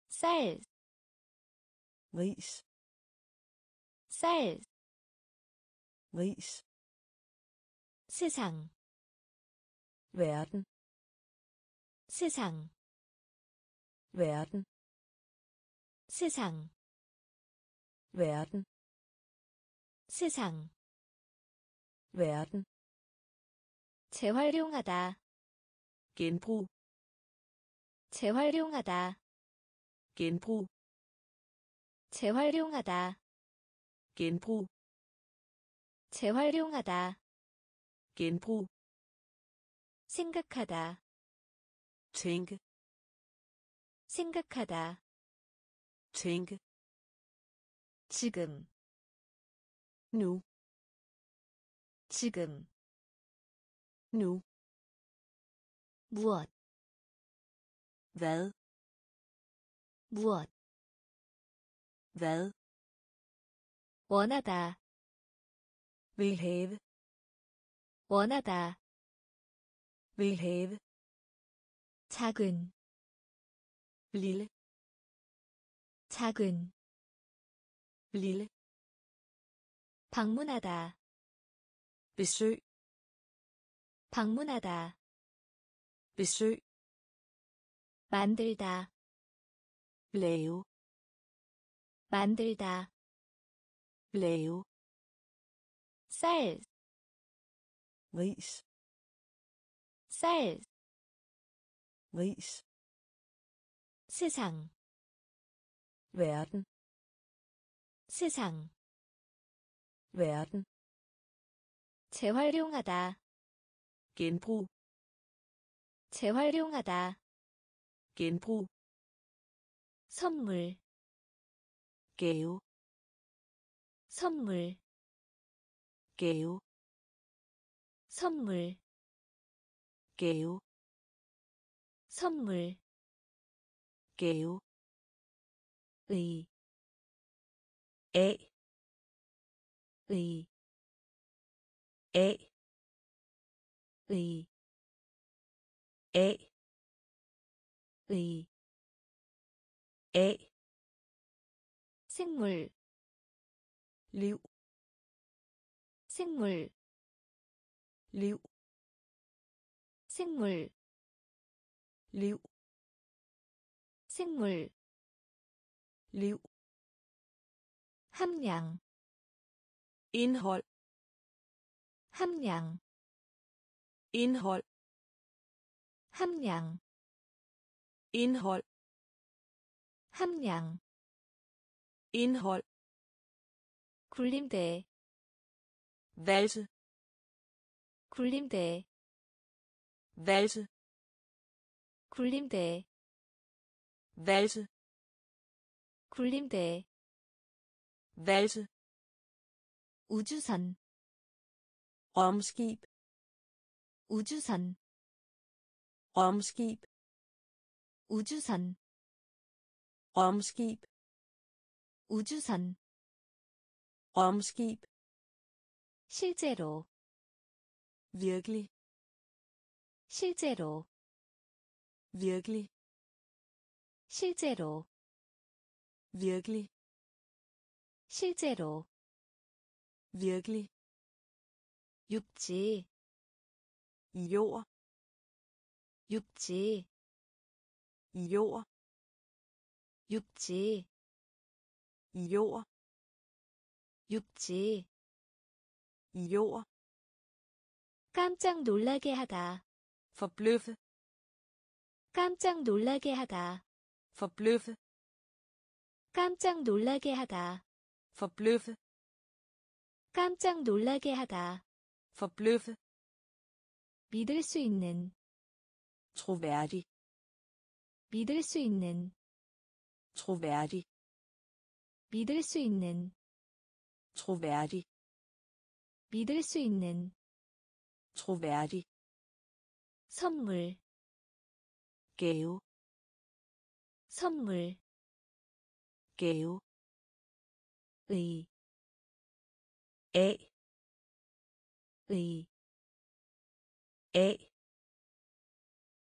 쌀, ris 쌀, ris 세상, verden 세상, verden 세상, verden 세상, verden 재활용하다, genbrug 재활용하다, genbrug 재활용하다, genbrug 재활용하다, genbrug 생각하다, tænke 생각하다, tænke 지금, nu 지금, nu 무엇, hvad 무엇, hvad 원하다, vil have 원하다, vil have 작은, lille 작은, lille 방문하다, besøg 방문하다, besøg 만들다, lave 만들다, lave 쌀, ris 쌀, ris 세상, verden 세상, verden 재활용하다, genbrug 재활용하다, genbrug 선물, gave 선물, gave 선물, gave 선물, gave 의, af 의, af 의, af 의, 생물, liv 생물, liv 생물, liv 생물, liv 함량, indhold 함량, indhold 함량, indhold 함량, indhold 굴림대, valse 굴림대, valse 굴림대, valse 굴림대, valse 우주선, rumskib 우주선, rumskib 우주선, rumskib 우주선, rumskib 실제로, virkelig 실제로, virkelig 실제로, virkelig 실제로, virkelig 육지, jord 육지, jord 육지 jord 육지 jord 깜짝 놀라게 하다 forbløffe 깜짝 놀라게 하다 forbløffe 깜짝 놀라게 하다 forbløffe 깜짝 놀라게 하다 forbløffe 믿을 수 있는 troværdig 믿을 수 있는 troværdig 믿을 수 있는 troværdig 믿을 수 있는 troværdig 선물 gave 선물 gave 의, af 의, af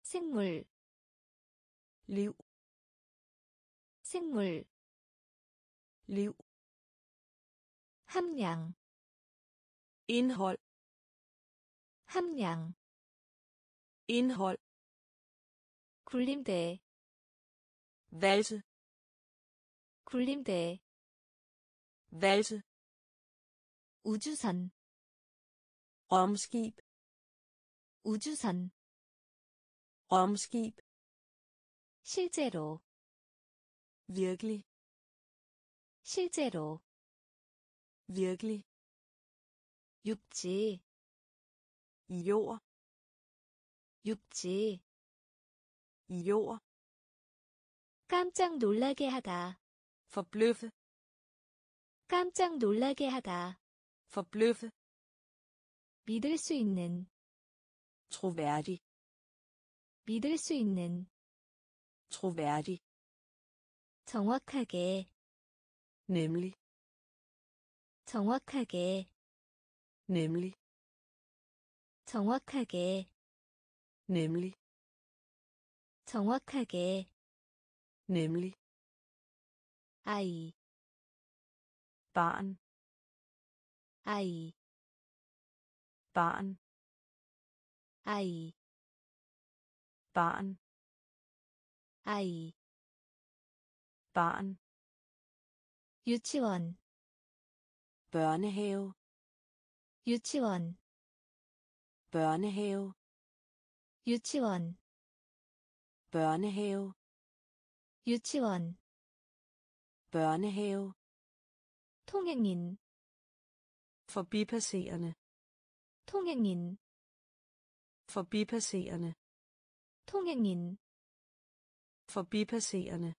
생물 liv 생물 liv 함량 indhold 함량 indhold 굴림대 valse 굴림대 valse 우주선 rumskib 우주선 rumskib 실제로 virkelig 실제로 virkelig 육지 jord 육지 jord 깜짝 놀라게 하다 forbløffe 깜짝 놀라게 하다 forbløffe 믿을 수 있는 troværdig 믿을 수 있는 troværdig 정확하게 nemlig 정확하게 nemlig 정확하게 nemlig 정확하게 nemlig 아이 barn 아이 barn 아이 barn 아이 barn 유치원 børnehave 유치원 børnehave 유치원 børnehave 유치원 børnehave 통행인 forbipasserende 통행인 forbipasserende 통행인 forbipasserende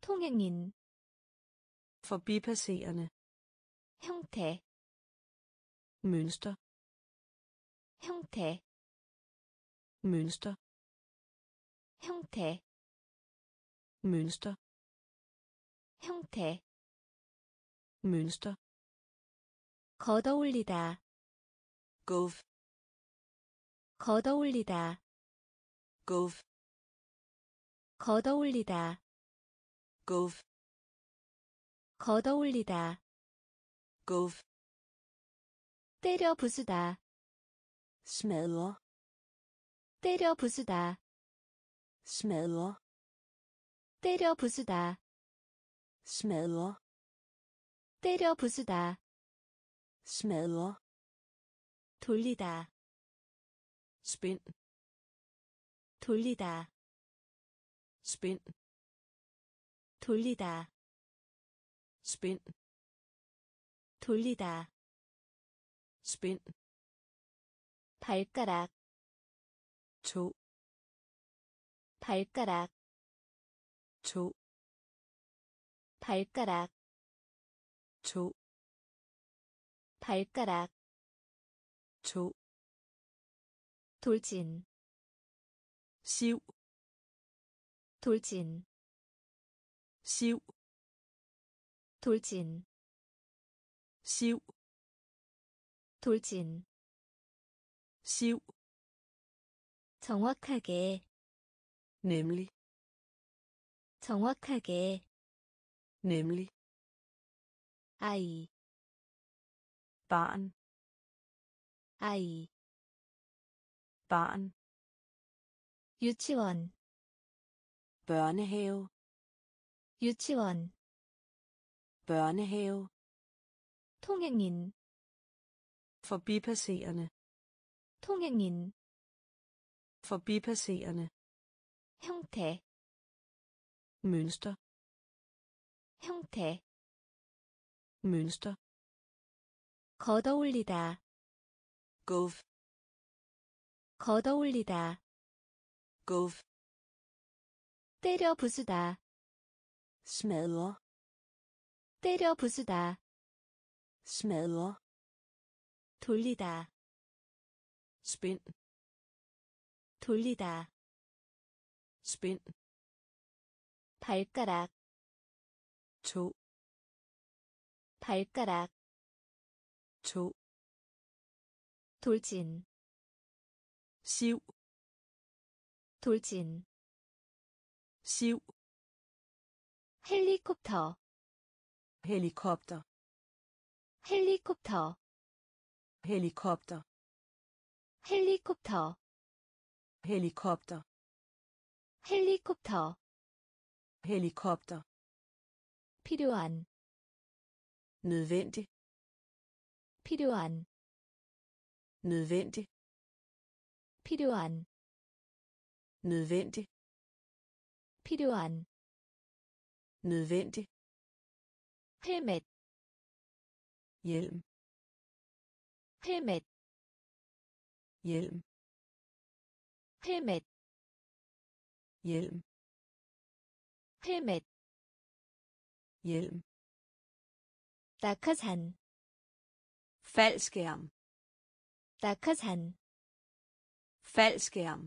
통행인 forbipasserende 형태 mønster 형태 mønster 형태 mønster 형태 mønster 걷어올리다 gulf 걷어올리다 gulf 걷어올리다 gulf 걷어올리다 gulf 때려 부수다 smadre 때려 부수다 smadre 때려 부수다 smadre 때려 부수다 smadre 돌리다 spind 돌리다 spind 돌리다 spind 돌리다 spind 발가락 to 발가락 to 발가락 to 발가락 to 돌진 siv 돌진 siv 돌진 siv 돌진 siv 정확하게 nemlig 정확하게 nemlig 아이 barn 아이 barn 유치원 børnehave 유치원 børnehave 통행인 forbipasserende 통행인 forbipasserende 형태 mønster 형태 mønster 걷어올리다 gulf 걷어올리다 gulf 때려 부수다 smadre 때려 부수다 smadre 돌리다 spind 돌리다 spind 발가락 to 발가락 to 돌진 siv 돌진 siv 헬리콥터 helikopter 헬리콥터 helikopter 헬리콥터 helikopter 헬리콥터 helikopter 필요한 nødvendig 필요한 nødvendig 필요한 nødvendig 필요한 nødvendig 헬멧 hjelm 헬멧 hjelm 헬멧 hjelm 헬멧 hjelm 낙하산 faldskærm 낙하산 faldskærm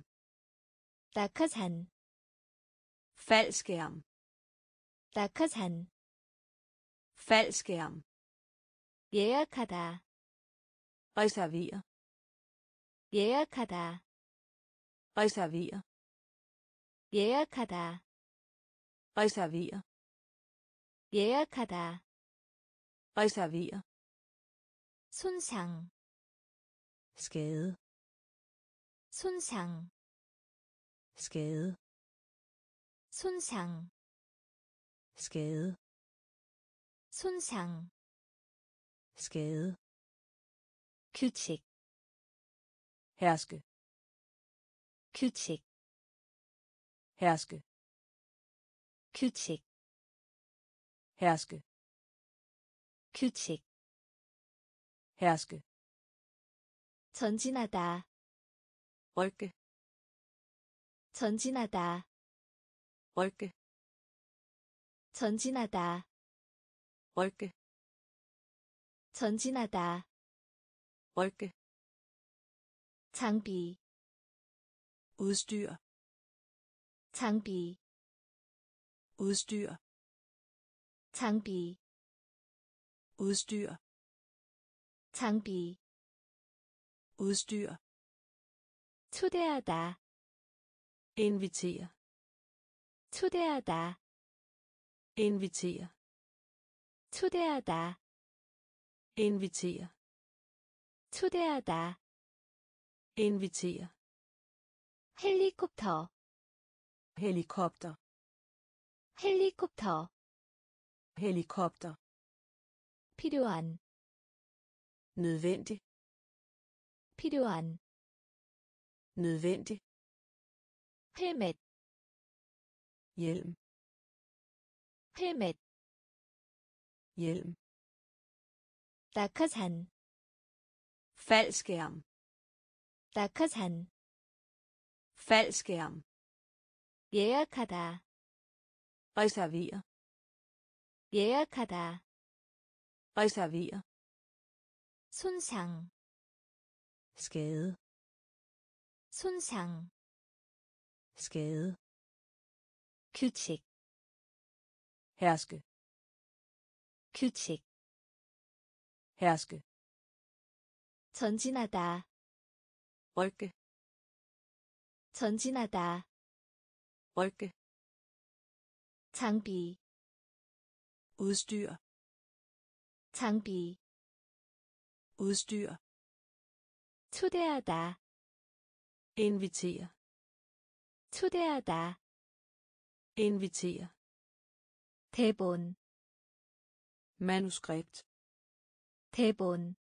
낙하산 faldskærm 낙하산 faldskærm 예약하다 reserver 예약하다 reserver 예약하다 reserver 예약하다 reserver 손상 skade 손상 skade 손상 skade 손상 skade 규칙 herske 규칙 herske 규칙 herske 규칙 herske 전진하다 rykke 전진하다 rykke 전진하다 rykke 전진하다 rykke 장비 udstyr 장비 udstyr 장비 udstyr 장비 udstyr 초대하다 invitere 초대하다 invitere 초대하다 invitere 초대하다 invitere 헬리콥터 helikopter 헬리콥터 helikopter 필요한 nødvendig 필요한 nødvendig 헬멧 hjelm 헬멧 hjelm 낙하산 faldskærm 낙하산 faldskærm 예약하다 reserver 예약하다 reserver 손상 skade 손상 skade 규칙 herske 규칙 herske 전진하다 rykke 전진하다 rykke 장비 udstyr 장비 udstyr 초대하다 invitere 초대하다 invitere 대본 manuskript 대본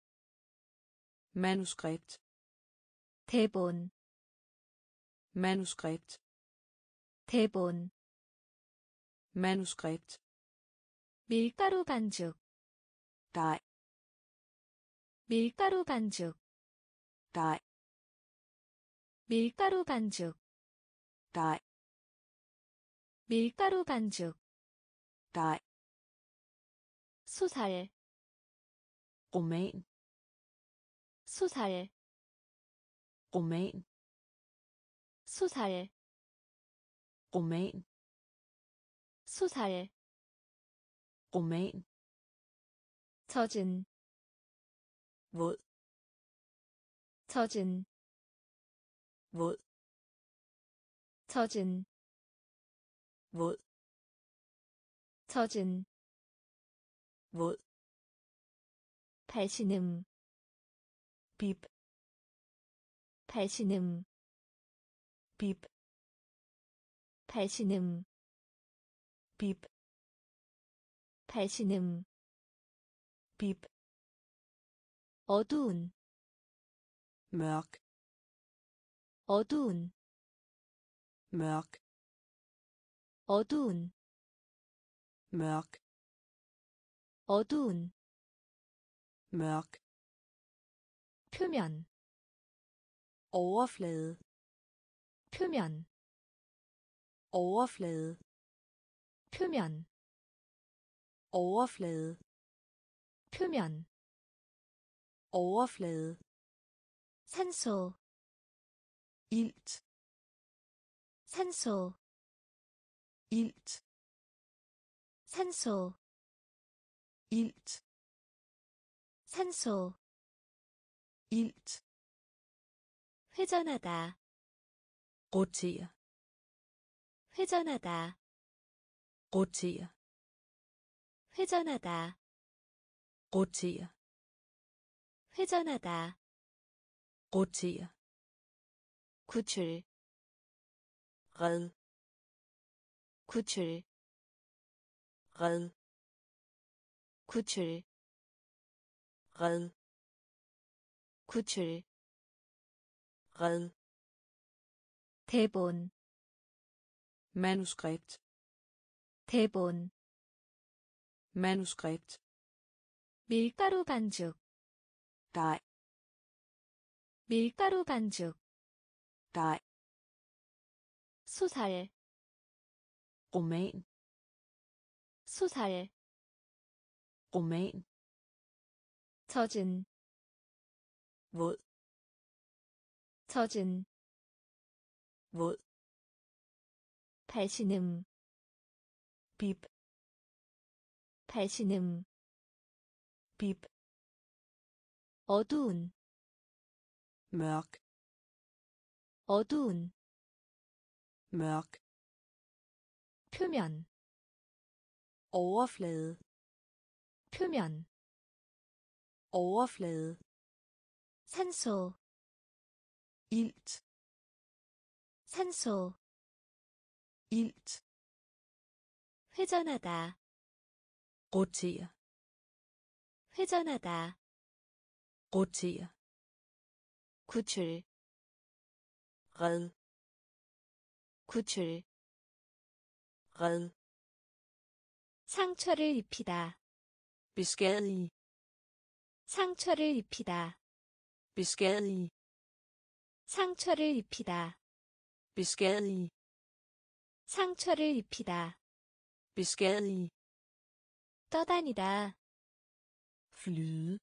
manuskript 대본 manuskript 대본 manuskript 밀가루 반죽 dej 밀가루 반죽 dej 밀가루 반죽 dej 밀가루 반죽 dej 소살 roman 소살 roman 소살 roman 소살 roman 젖은 våd 젖은 våd 젖은 våd 젖은 våd 발신음 pip 발신음 pip 발신음 pip 발신음 pip 어두운 mørk 어두운 mørk 어두운 mørk 어두운 mørk 표면 overflade 표면 overflade 표면 overflade 표면 overflade 산소 ilt 산소 ilt 산소 ilt 산소 ilt 회전하다 rotere 회전하다 rotere 회전하다 rotere 회전하다 rotere 구출 red 구출 red 구출 red 구출 red 대본 manuskript 대본 manuskript 밀가루 반죽 dej 밀가루 반죽 dej 소살 roman 소살 roman 젖은 våd 젖은 våd 발신음 pip 발신음 pip 어두운 mørk 어두운 mørk 표면 overflade 표면 overflade 산소 ilt 산소 ilt 회전하다 rotere 회전하다 rotere 구출 red 구출 red 상처를 입히다 beskadige 상처를 입히다 beskadige 상처를 입히다 beskadige 상처를 입히다 beskadige 떠다니다 flyde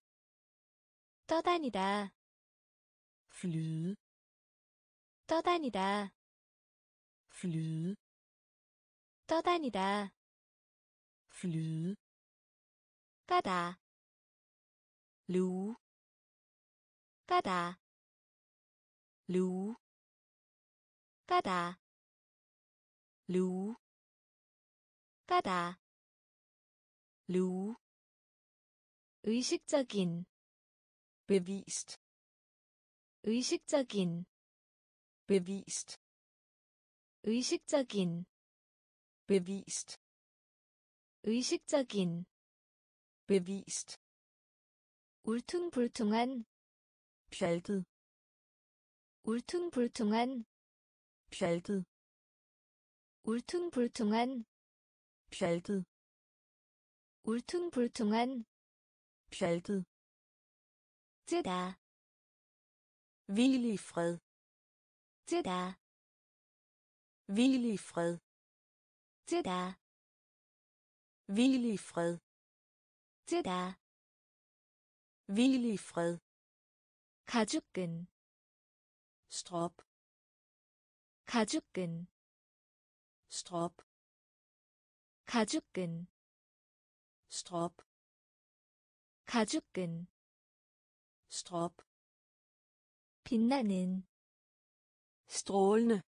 떠다니다 flyde 떠다니다 flyde 떠다니다 flyde 까다 luge 까다 luge 까다 luge 까다 luge 의식적인 bevist 의식적인 bevist 의식적인 bevist 의식적인 bevist 울퉁불퉁한 pjaltet 울퉁불퉁한 pjaltet 울퉁불퉁한 pjaltet 울퉁불퉁한 pjaltet 뜨다 hvil i fred 뜨다 hvil i fred 뜨다 hvil i fred 뜨다 hvil i fred 가죽끈 strop 가죽끈 strop 가죽끈 strop 가죽끈 strop 빛나는 strålende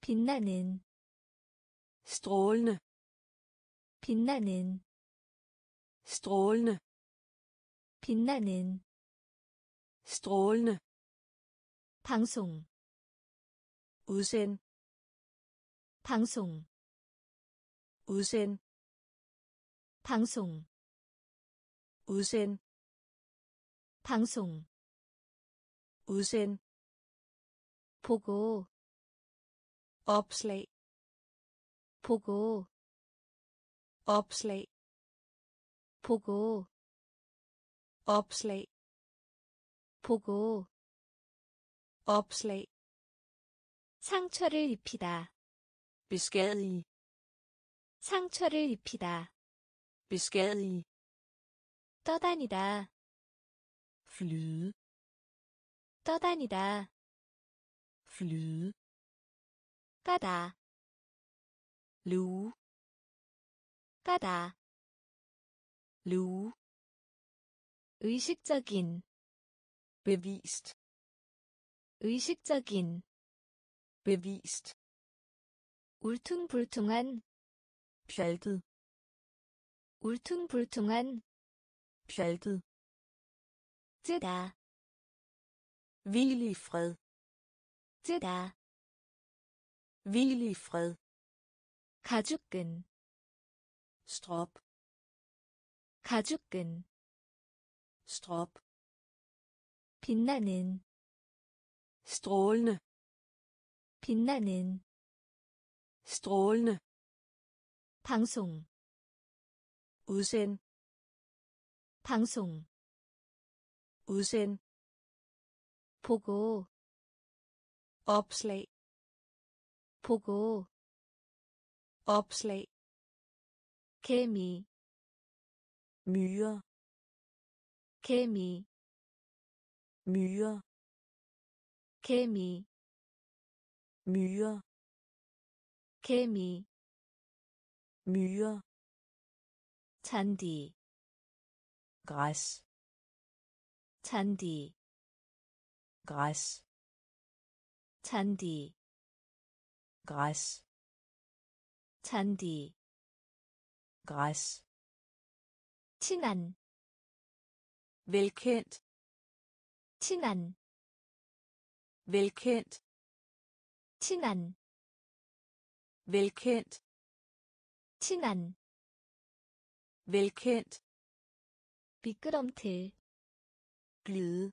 빛나는 strålende 빛나는 strålende 빛나는 strålende 방송 udsend 방송 udsend 방송 udsend 방송 udsend 보고 opslag 보고 opslag 보고 opslag 보고 opslag 상처를 입히다 beskadige 상처를 입히다 beskadige 떠다니다 flyde 떠다니다 flyde 까다 luge 까다 luge 의식적인 bevist 의식적인 bevist 울퉁불퉁한 pjaltet 울퉁불퉁한 pjaltet 뜨다 hvil i fred 뜨다 hvil i fred 가죽끈 strop 가죽끈 strop 빛나는 strålende 빛나는 strålende 방송 udsend 방송 udsend 보고 opslag 보고 opslag 개미 myrer 개미 myrer 개미 myrer 개미 myrer 잔디 græs 잔디 græs 잔디 græs 잔디 græs 친한 velkendt 친한 velkendt 친한 velkendt 친한 velkendt 미끄럼틀 glide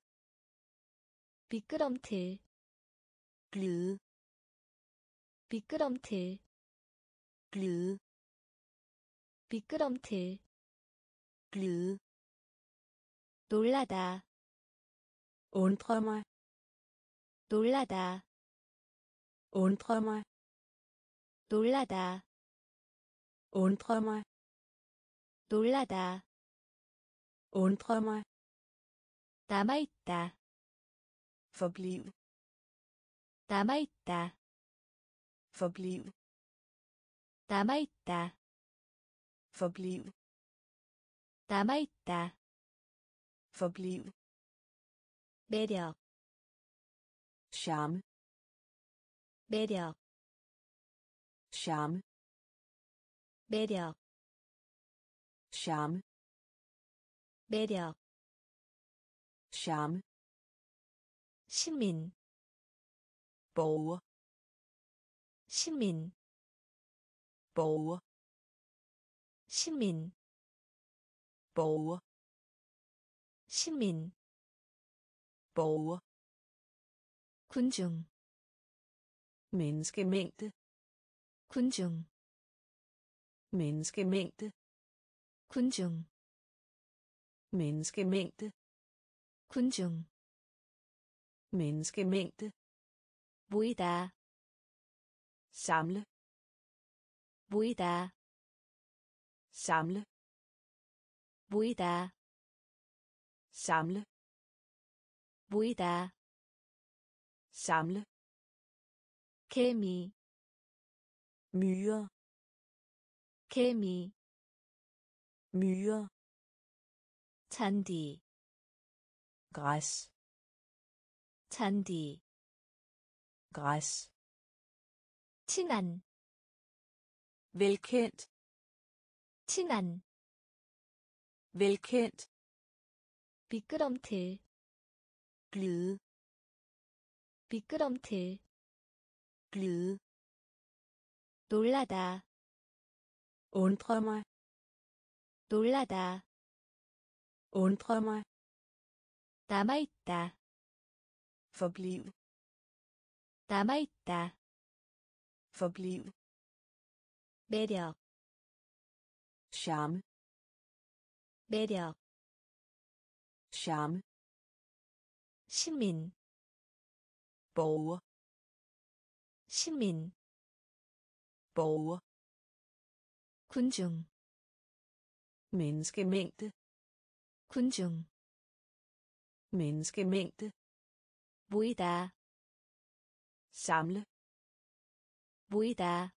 미끄럼틀 glide 미끄럼틀 glide 미끄럼틀 glide 놀라다 undre mig 놀라다 undre mig 놀라다 undre mig 놀라다 undre mig 남아있다 forbliv 남아있다 forbliv 남아있다 forbliv 남아있다 forbliv 매력 charme 매력 charme 매력 charme 매력 charme 시민 borger 시민 borger 시민 borger 시민 borger 군중 menneskemængde 군중 menneskemængde 군중 menneskemængde 군중 menneskemængde 모이다 samle 모이다 samle 모이다 samle 모이다 samle 개미 myrer 개미 myrer 잔디 græs 잔디 græs 친한 velkendt 친한 velkendt 미끄럼틀 Glide 미끄럼틀 glide 놀라다 undre mig 놀라다 undre mig 남아있다 forbliv 남아있다 forbliv 매력 charme 매력 charme 시민 borger 시민 borger 군중 menneskemængde 군중 menneskemængde 모이다 samle 모이다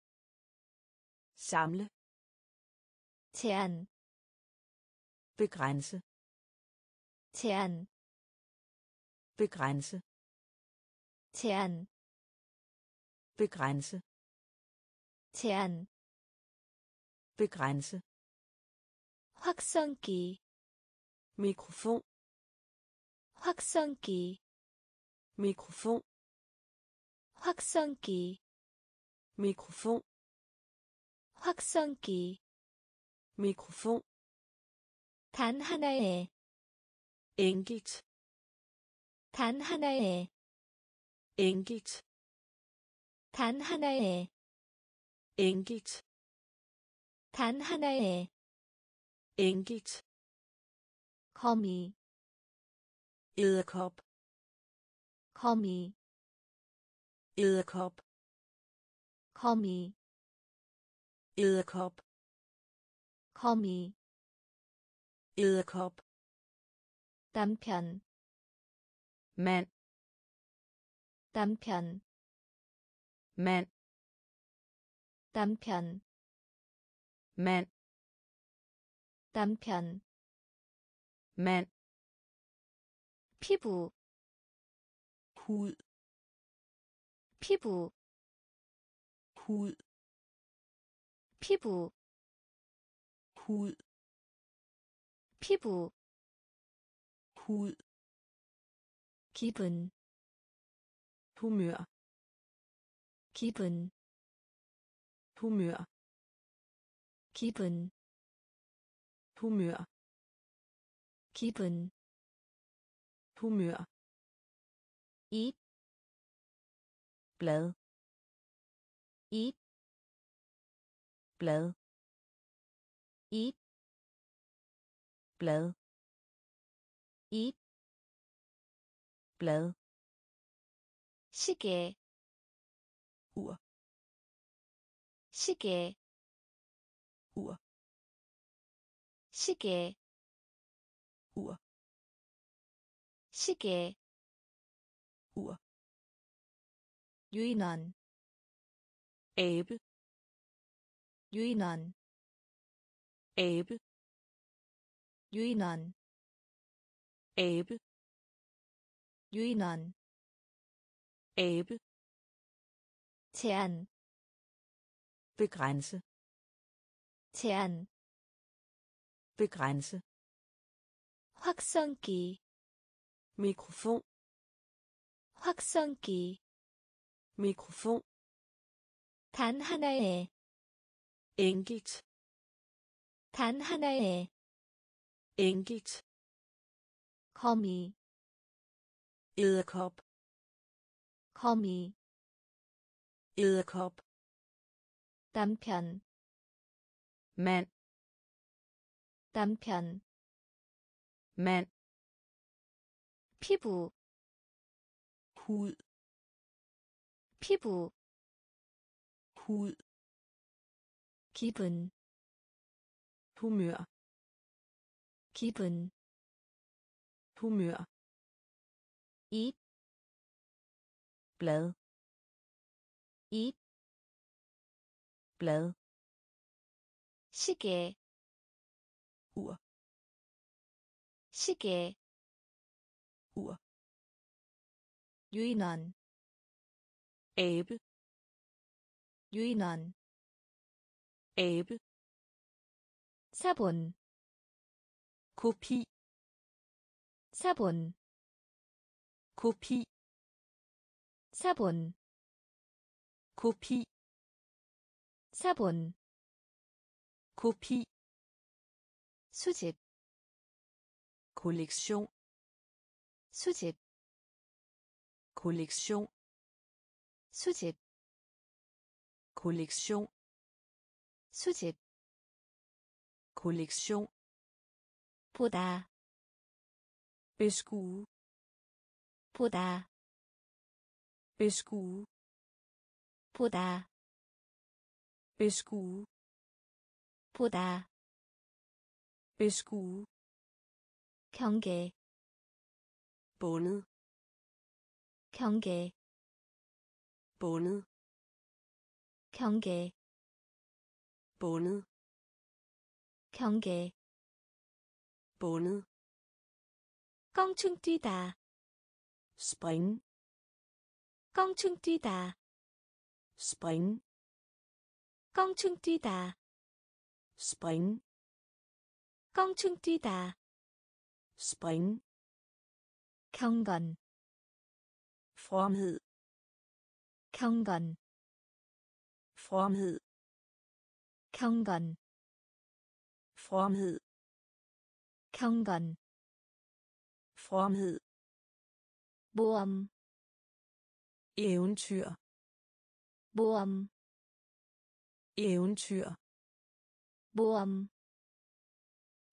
samle 제한 begrænse 제한 begrænse 제한 begrænse 제한 begrænse 확성기 mikrofon 확성기 mikrofon 확성기 mikrofon 확성기 mikrofon 단 하나의 enkelt 단 하나의 enkelt 단 하나의 enkelt 단 하나의 enkelt 거미 edderkop 거미 edderkop 거미 edderkop 거미 edderkop 남편 mand 남편 mand 남편 mand 남편 mand 피부 hud 피부 hud 피부 hud 피부 hud 기분 humør 기분 humør 기분 humør 기분 humør 잎 blad 잎 blad 잎 blad 잎 blad 시계 ur 시계 ur 시계 ur 시계 ur 유인원 abe 유인원 abe 유인원 abe 유인원 abe 제한 begrænse 제한 begrænse 확성기 mikrofon 확성기 mikrofon 단 하나의 enkelt 단 하나의 enkelt 거미 edderkop 거미 edderkop 남편 mand 남편 mand 피부 hud 피부 hud 기분 humør 기분 humør 잎 blad 잎 blad 시계 ur 시계 ur 유인원 abe 유인원 abe 사본 kopi 사본 kopi 사본 kopi 사본 kopi 수집 kollektion 수집 kollektion 수집 kollektion 수집 kollektion 보다 beskue 보다 beskue 보다 beskue 보다 beskue 경계 bundet 경계 bundet 경계 bundet 경계 bundet 껑충 뛰다 spring 껑충 뛰다 spring 껑충 뛰다 spring 껑충 뛰다 spring 경건 fromhed 경건 fromhed 경건 fromhed 경건 fromhed 모험 eventyr 모험 eventyr 모험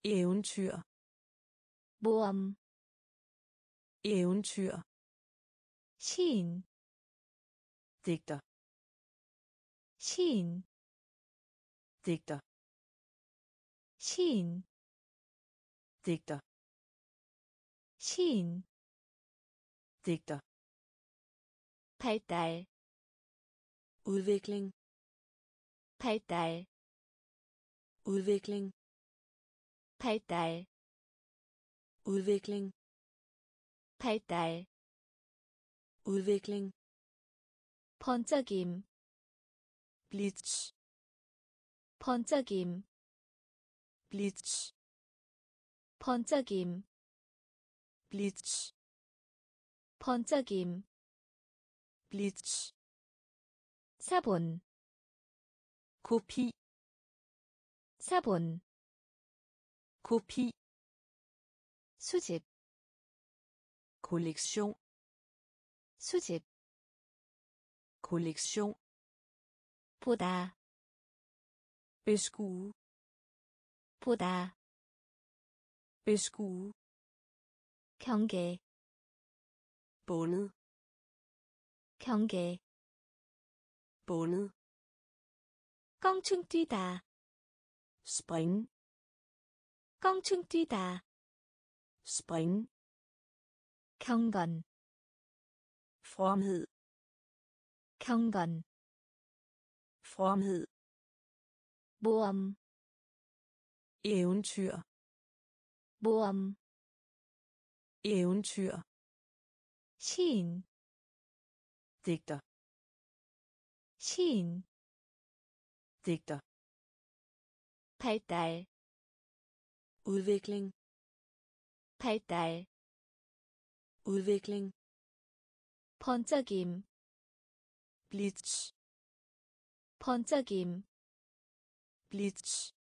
eventyr 모험 eventyr 시인 digter 시인 digter 시인 digter 시인 digter 발달 udvikling 발달 udvikling 발달 udvikling 발달 udvikling 번쩍임 blitz 번쩍임 blitz 번쩍임 blitz 번쩍임 blitz 사본 kopi 사본 kopi 수집 kollektion 수집 kollektion 보다 beskue 보다 beskue 경계 bundet 경계 bundet 껑충 뛰다 spring 껑충 뛰다 spring 경건 fromhed 경건 fromhed 모험 eventyr 모험 eventyr 시인 digter 시인 digter 발달 udvikling 발달 udvikling 번쩍임 blitz 번쩍임 blitz